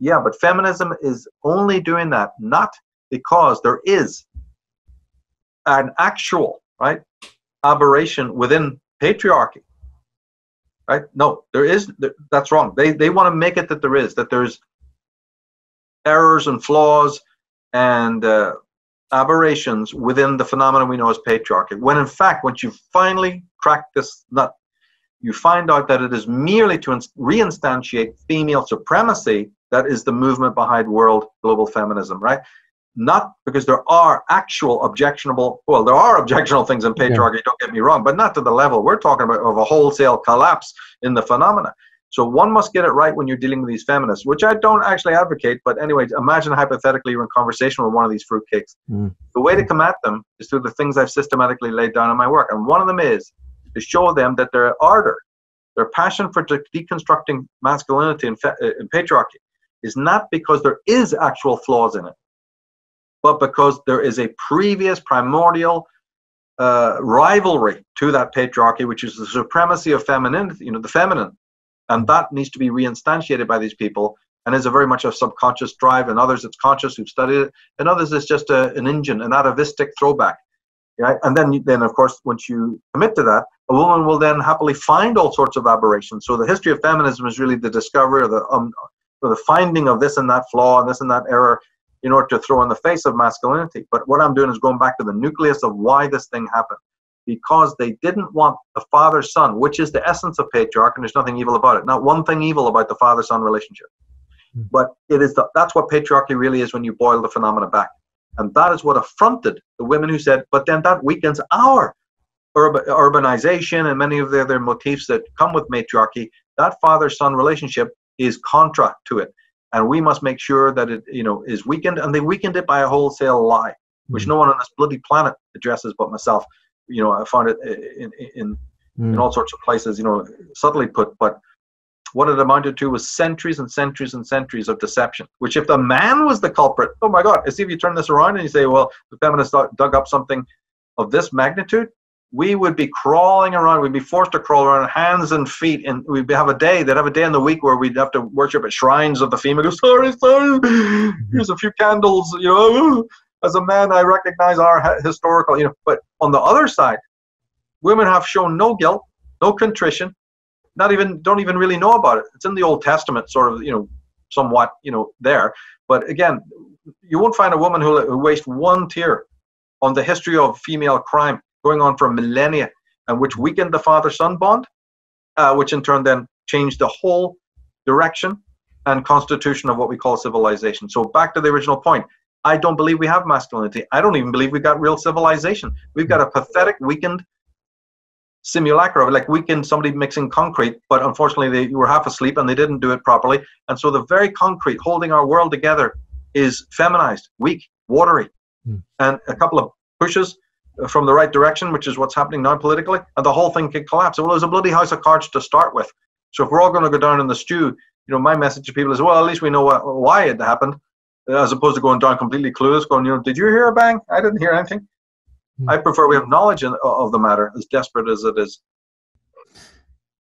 Yeah, but feminism is only doing that not because there is an actual right aberration within patriarchy right? No, there is. That's wrong. They they want to make it that there is that there's errors and flaws and uh, aberrations within the phenomenon we know as patriarchy. When in fact, once you finally crack this nut, you find out that it is merely to reinstantiate female supremacy that is the movement behind world global feminism, right? Not because there are actual objectionable well there are objectionable things in patriarchy yeah. don't get me wrong but not to the level we're talking about of a wholesale collapse in the phenomena so one must get it right when you're dealing with these feminists which i don't actually advocate but anyway imagine hypothetically you're in conversation with one of these fruitcakes mm. the way to combat them is through the things i've systematically laid down in my work and one of them is to show them that their ardor their passion for deconstructing masculinity and, fe- uh, and patriarchy is not because there is actual flaws in it but because there is a previous primordial uh, rivalry to that patriarchy, which is the supremacy of femininity, you know, the feminine, and that needs to be reinstantiated by these people. And is a very much a subconscious drive, In others it's conscious who've studied it, In others it's just a, an engine, an atavistic throwback. Right? And then, then of course, once you commit to that, a woman will then happily find all sorts of aberrations. So the history of feminism is really the discovery or the um, or the finding of this and that flaw and this and that error in order to throw in the face of masculinity. But what I'm doing is going back to the nucleus of why this thing happened. Because they didn't want the father son, which is the essence of patriarchy, and there's nothing evil about it. Not one thing evil about the father son relationship. Hmm. But it is the, that's what patriarchy really is when you boil the phenomena back. And that is what affronted the women who said, but then that weakens our urban, urbanization and many of the other motifs that come with matriarchy. That father son relationship is contra to it and we must make sure that it you know is weakened and they weakened it by a wholesale lie which mm no one on this bloody planet addresses but myself you know i found it in in, mm. in all sorts of places you know subtly put but what it amounted to was centuries and centuries and centuries of deception which if the man was the culprit oh my god see if you turn this around and you say well the feminists dug up something of this magnitude we would be crawling around. We'd be forced to crawl around hands and feet, and we'd have a day. They'd have a day in the week where we'd have to worship at shrines of the female. Go, sorry, sorry. Mm-hmm. Here's a few candles. You know, as a man, I recognize our historical. You know, but on the other side, women have shown no guilt, no contrition, not even don't even really know about it. It's in the Old Testament, sort of. You know, somewhat. You know, there. But again, you won't find a woman who, who waste one tear on the history of female crime going on for millennia, and which weakened the father son bond, uh, which in turn then changed the whole direction and constitution of what we call civilization. So, back to the original point. I don't believe we have masculinity. I don't even believe we've got real civilization. We've got a pathetic, weakened simulacra of like weakened somebody mixing concrete, but unfortunately they were half asleep and they didn't do it properly. And so the very concrete holding our world together is feminized, weak, watery. Mm. And a couple of pushes from the right direction, which is what's happening now politically, and the whole thing could collapse. Well, it was a bloody house of cards to start with. So if we're all going to go down in the stew, you know, my message to people is, well, at least we know why it happened, as opposed to going down completely clueless, going, you know, did you hear a bang? I didn't hear anything. Mm-hmm. I prefer we have knowledge in, of the matter, as desperate as it is.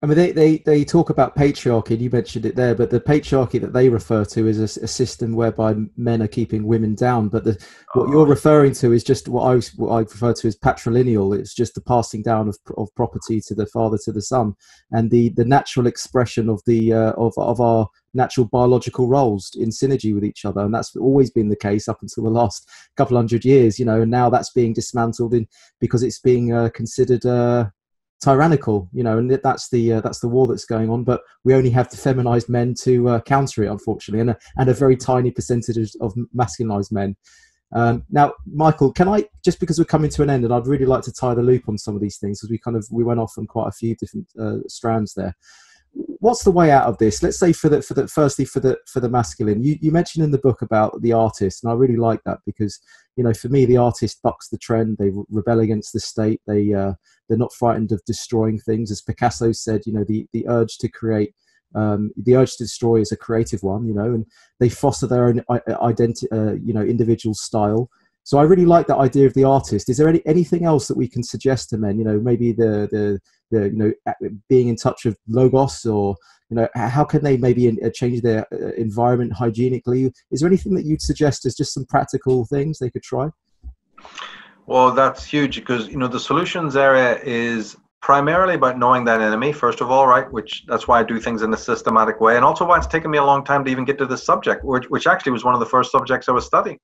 I mean, they, they, they talk about patriarchy, and you mentioned it there, but the patriarchy that they refer to is a, a system whereby men are keeping women down. But the, what you're oh. referring to is just what I, what I refer to as patrilineal. It's just the passing down of, of property to the father to the son, and the, the natural expression of the uh, of, of our natural biological roles in synergy with each other, and that's always been the case up until the last couple hundred years. You know, and now that's being dismantled in because it's being uh, considered. Uh, tyrannical you know and that's the uh, that's the war that's going on but we only have the feminized men to uh, counter it unfortunately and a, and a very tiny percentage of masculinized men. Um, now michael can i just because we're coming to an end and i'd really like to tie the loop on some of these things because we kind of we went off on quite a few different uh, strands there. What's the way out of this? Let's say for the for the firstly for the for the masculine. You, you mentioned in the book about the artist and i really like that because you know for me the artist bucks the trend. They rebel against the state. They uh, they're not frightened of destroying things as picasso said you know the the urge to create um, the urge to destroy is a creative one you know and they foster their own identity uh, you know individual style so I really like that idea of the artist. Is there any anything else that we can suggest to men? You know, maybe the the the you know being in touch with logos, or you know, how can they maybe uh, change their uh, environment hygienically? Is there anything that you'd suggest as just some practical things they could try? Well, that's huge because you know the solutions area is primarily about knowing that enemy first of all right which that's why i do things in a systematic way and also why it's taken me a long time to even get to this subject which, which actually was one of the first subjects i was studying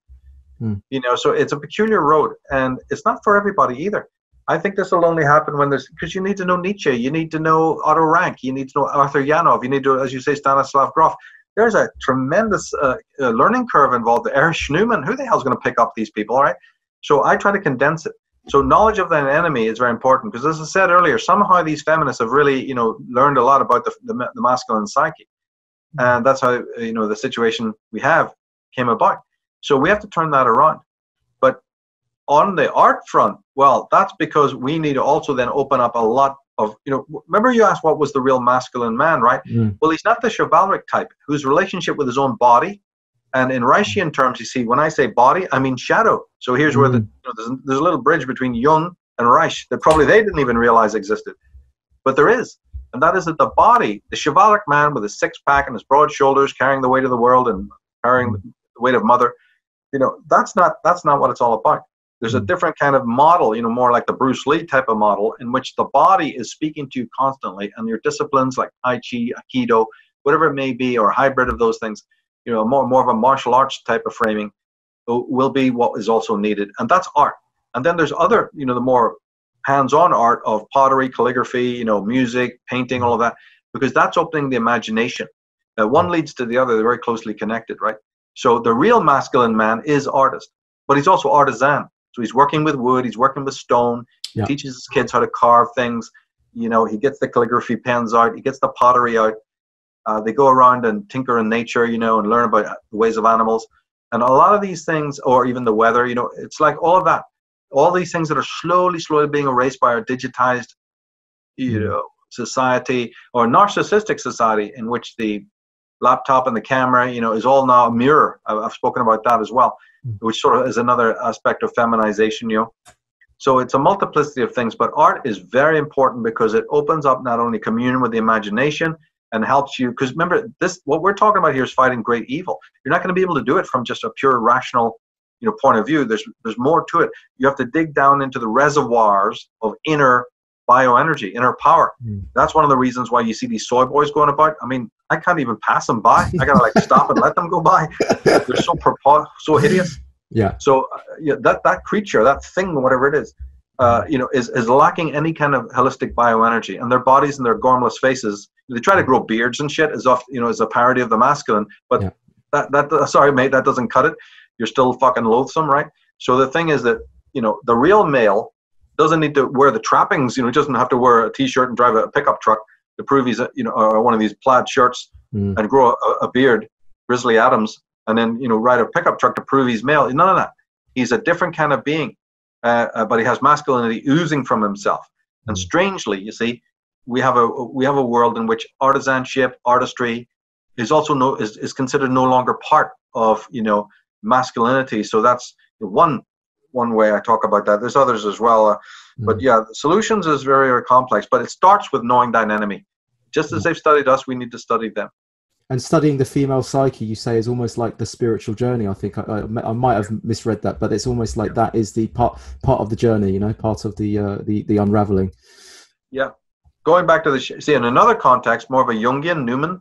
Mm. You know, so it's a peculiar road, and it's not for everybody either. I think this will only happen when there's because you need to know Nietzsche, you need to know Otto Rank, you need to know Arthur Janov, you need to, as you say, Stanislav Grof. There's a tremendous uh, uh, learning curve involved. Erich Neumann, who the hell's going to pick up these people, all right? So I try to condense it. So knowledge of an enemy is very important because, as I said earlier, somehow these feminists have really, you know, learned a lot about the, the, the masculine psyche, and that's how you know the situation we have came about. So we have to turn that around. But on the art front, well, that's because we need to also then open up a lot of, you know, remember you asked what was the real masculine man, right? Mm. Well, he's not the chivalric type whose relationship with his own body And in Reichian terms, you see, when I say body, I mean shadow. So here's where the mm. you know, there's, there's, a little bridge between Jung and Reich that probably they didn't even realize existed, but there is, and that is that the body, the chivalric man with his six pack and his broad shoulders, carrying the weight of the world and carrying mm. the weight of mother, you know, that's not that's not what it's all about. There's a mm. different kind of model, you know, more like the Bruce Lee type of model, in which the body is speaking to you constantly, and your disciplines like Tai Chi, Aikido, whatever it may be, or a hybrid of those things, you know, more more of a martial arts type of framing, will be what is also needed, and that's art. And then there's other, you know, the more hands-on art of pottery, calligraphy, you know, music, painting, all of that, because that's opening the imagination. Uh, one leads to the other; they're very closely connected, right? So the real masculine man is artist, but he's also artisan. So he's working with wood, he's working with stone, yeah. he teaches his kids how to carve things. You know, he gets the calligraphy pens out, he gets the pottery out. Uh, they go around and tinker in nature, you know, and learn about the ways of animals. And a lot of these things, or even the weather, you know, it's like all of that. All these things that are slowly, slowly being erased by our digitized, you mm. know, society or narcissistic society in which the laptop and the camera, you know, is all now a mirror. I've spoken about that as well, hmm. which sort of is another aspect of feminization, you know. So it's a multiplicity of things, but art is very important because it opens up not only communion with the imagination and helps you. Because remember, this what we're talking about here is fighting great evil. You're not going to be able to do it from just a pure rational, you know, point of view. There's there's more to it. You have to dig down into the reservoirs of inner bioenergy, inner power. Mm. That's one of the reasons why you see these soy boys going about. I mean, I can't even pass them by. I gotta like stop and let them go by. They're so purpo- so hideous. Yeah. So uh, yeah, that that creature, that thing, whatever it is, uh, you know, is is lacking any kind of holistic bioenergy, and their bodies and their gormless faces. They try to grow beards and shit as off, you know, as a parody of the masculine. But yeah. that that uh, sorry, mate, that doesn't cut it. You're still fucking loathsome, right? So the thing is that you know the real male doesn't need to wear the trappings. You know, he doesn't have to wear a t-shirt and drive a pickup truck to prove he's, a, you know, or one of these plaid shirts mm. and grow a, a, beard, Grizzly Adams, and then you know ride a pickup truck to prove he's male. None of that. He's a different kind of being, uh, uh, but he has masculinity oozing from himself. And mm. strangely, you see, we have a we have a world in which artisanship, artistry, is also no is, is considered no longer part of you know masculinity. So that's one one way I talk about that. There's others as well. Uh, mm. But yeah, solutions is very, very complex, but it starts with knowing dynamic. Just as mm. they've studied us, we need to study them. And studying the female psyche, you say, is almost like the spiritual journey. I think I, I, I might have misread that, but it's almost like that is the part part of the journey. You know, part of the uh, the the unraveling. Yeah, going back to the see in another context, more of a Jungian Neumann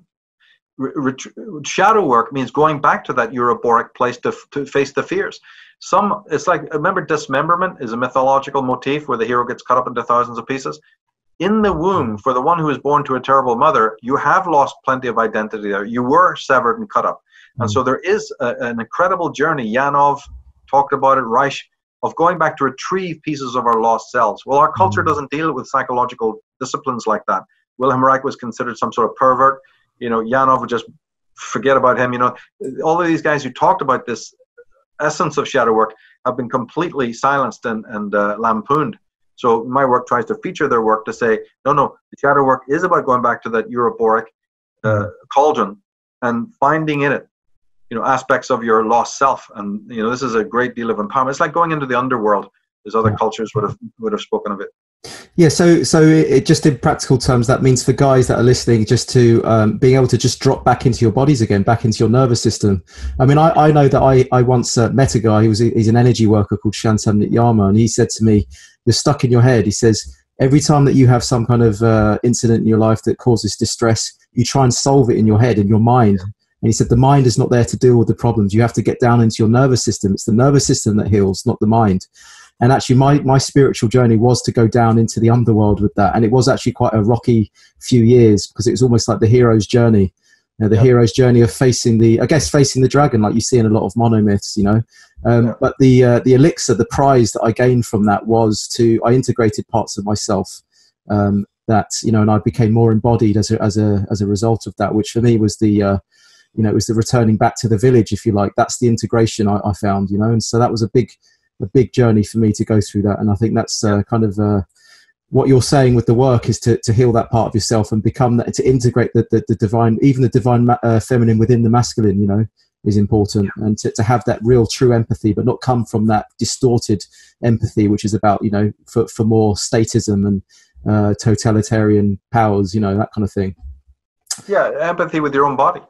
shadow work means going back to that Uroboric place to, to face the fears. Some, it's like, remember dismemberment is a mythological motif where the hero gets cut up into thousands of pieces. In the womb, for the one who is born to a terrible mother, you have lost plenty of identity there. You were severed and cut up. And so there is a, an incredible journey. Janov talked about it, Reich, of going back to retrieve pieces of our lost selves. Well, our culture mm-hmm. doesn't deal with psychological disciplines like that. Wilhelm Reich was considered some sort of pervert you know, Janov would just forget about him. You know, all of these guys who talked about this essence of shadow work have been completely silenced and, and uh, lampooned. So my work tries to feature their work to say, no, no, the shadow work is about going back to that Uroboric uh, cauldron and finding in it, you know, aspects of your lost self. And you know, this is a great deal of empowerment. It's like going into the underworld, as other cultures would have would have spoken of it. Yeah, so so it, just in practical terms, that means for guys that are listening, just to um, being able to just drop back into your bodies again, back into your nervous system. I mean, I, I know that I I once uh, met a guy. He was he's an energy worker called Shantam Nityama, and he said to me, "You're stuck in your head." He says every time that you have some kind of uh, incident in your life that causes distress, you try and solve it in your head in your mind. And he said the mind is not there to deal with the problems. You have to get down into your nervous system. It's the nervous system that heals, not the mind and actually my my spiritual journey was to go down into the underworld with that. And it was actually quite a rocky few years because it was almost like the hero's journey. You know, the hero's journey of facing the i guess facing the dragon like you see in a lot of monomyths you know? Um, but the uh, the elixir the prize that i gained from that was to i integrated parts of myself um, that you know and i became more embodied as a as a as a result of that which for me was the uh, you know it was the returning back to the village if you like. That's the integration I, I found you know? And so that was a big a big journey for me to go through that. And I think that's uh, kind of uh, what you're saying with the work is to, to heal that part of yourself and become that to integrate the, the, the divine, even the divine uh, feminine within the masculine. You know, is important and to, to have that real true empathy but not come from that distorted empathy which is about you know for, for more statism and uh, totalitarian powers you know that kind of thing yeah empathy with your own body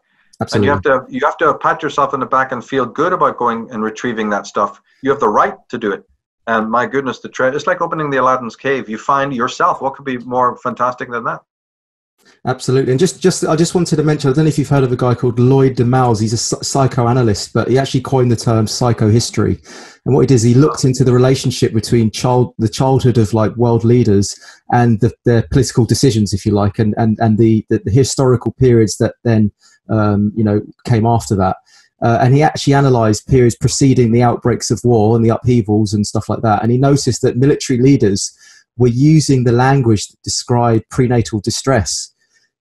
Absolutely. and you have to you have to pat yourself in the back and feel good about going and retrieving that stuff you have the right to do it and my goodness the tre- it's like opening the aladdin's cave you find yourself what could be more fantastic than that Absolutely, and just just I just wanted to mention I don't know if you've heard of a guy called Lloyd DeMause. He's a psychoanalyst, but he actually coined the term psychohistory. And what he did is he looked into the relationship between child the childhood of like world leaders and the, their political decisions, if you like, and and and the the, the historical periods that then um, you know came after that. Uh, and he actually analysed periods preceding the outbreaks of war and the upheavals and stuff like that. And he noticed that military leaders were using the language that described prenatal distress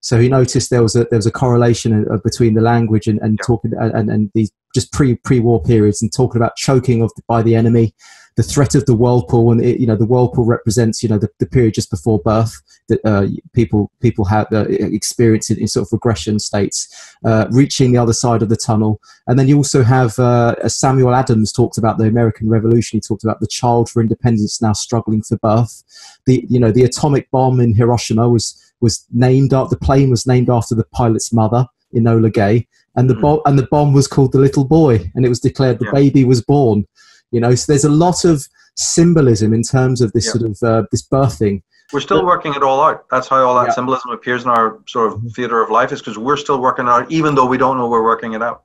so he noticed there was a there was a correlation between the language and, and talking and, and these just pre pre war periods and talking about choking of by the enemy, the threat of the whirlpool, and it, you know the whirlpool represents you know the, the period just before birth that uh, people people have uh, experienced in, in, sort of regression states, uh, reaching the other side of the tunnel, and then you also have uh, Samuel Adams talked about the American Revolution. He talked about the child for independence now struggling for birth. The you know the atomic bomb in Hiroshima was was named after the plane was named after the pilot's mother, Enola Gay, and the mm. bomb and the bomb was called the little boy, and it was declared the yeah. baby was born. You know, so there's a lot of symbolism in terms of this yeah. sort of uh, this birthing. We're still but, working it all out. That's how all that yeah. symbolism appears in our sort of mm-hmm. theater of life, is because we're still working it out, even though we don't know we're working it out.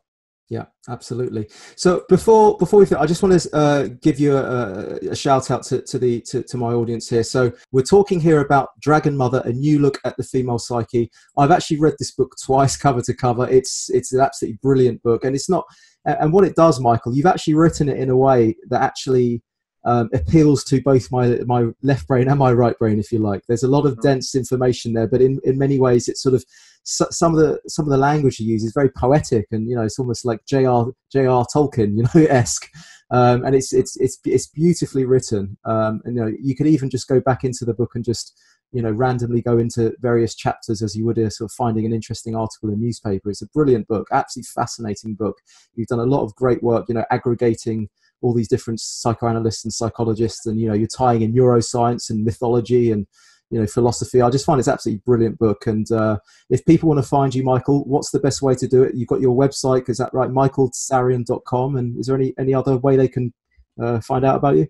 Yeah, absolutely. So before before we, finish, I just want to uh, give you a, a, shout out to, to the to, to, my audience here. So we're talking here about Dragon Mother, a new look at the female psyche. I've actually read this book twice, cover to cover. It's it's an absolutely brilliant book, and it's not. And what it does, Michael, you've actually written it in a way that actually um, appeals to both my my left brain and my right brain, if you like. There's a lot of mm-hmm. dense information there, but in, in many ways, it's sort of some of the some of the language you use is very poetic, and you know, it's almost like J.R. J.R. Tolkien, you know, esque. Um, and it's it's it's it's beautifully written. Um, and you know, you could even just go back into the book and just you know randomly go into various chapters as you would a sort of finding an interesting article in a newspaper. It's a brilliant book, absolutely fascinating book. You've done a lot of great work, you know, aggregating all these different psychoanalysts and psychologists, and you know you're tying in neuroscience and mythology and you know philosophy. I just find it's absolutely brilliant book. And uh, if people want to find you, Michael, what's the best way to do it? You've got your website, is that right? MichaelTsarion.com. And is there any any other way they can uh, find out about you?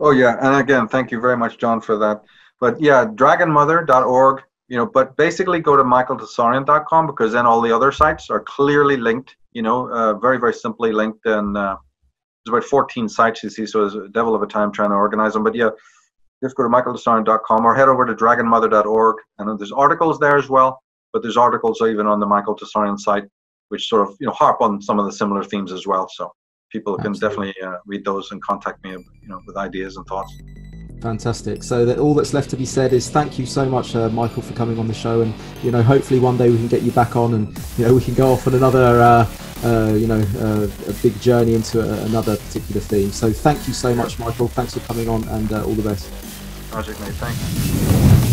Oh yeah, and again, thank you very much, John, for that. But yeah, dragonmother.org. You know, but basically go to michaeltsarion.com because then all the other sites are clearly linked. You know, uh, very very simply linked and uh, there's about 14 sites you see, so it's a devil of a time trying to organize them. But yeah, just go to michaeltsarion.com or head over to dragonmother.org. And there's articles there as well, but there's articles even on the Michael Tsarion site, which sort of you know harp on some of the similar themes as well. So people can Absolutely. definitely uh, read those and contact me, you know, with ideas and thoughts. Fantastic. So that all that's left to be said is thank you so much, uh, Michael, for coming on the show, and you know, hopefully one day we can get you back on, and you know, we can go off on another, uh, uh, you know, uh, a big journey into a, another particular theme. So thank you so much, Michael. Thanks for coming on, and uh, all the best. Project mate. Thanks.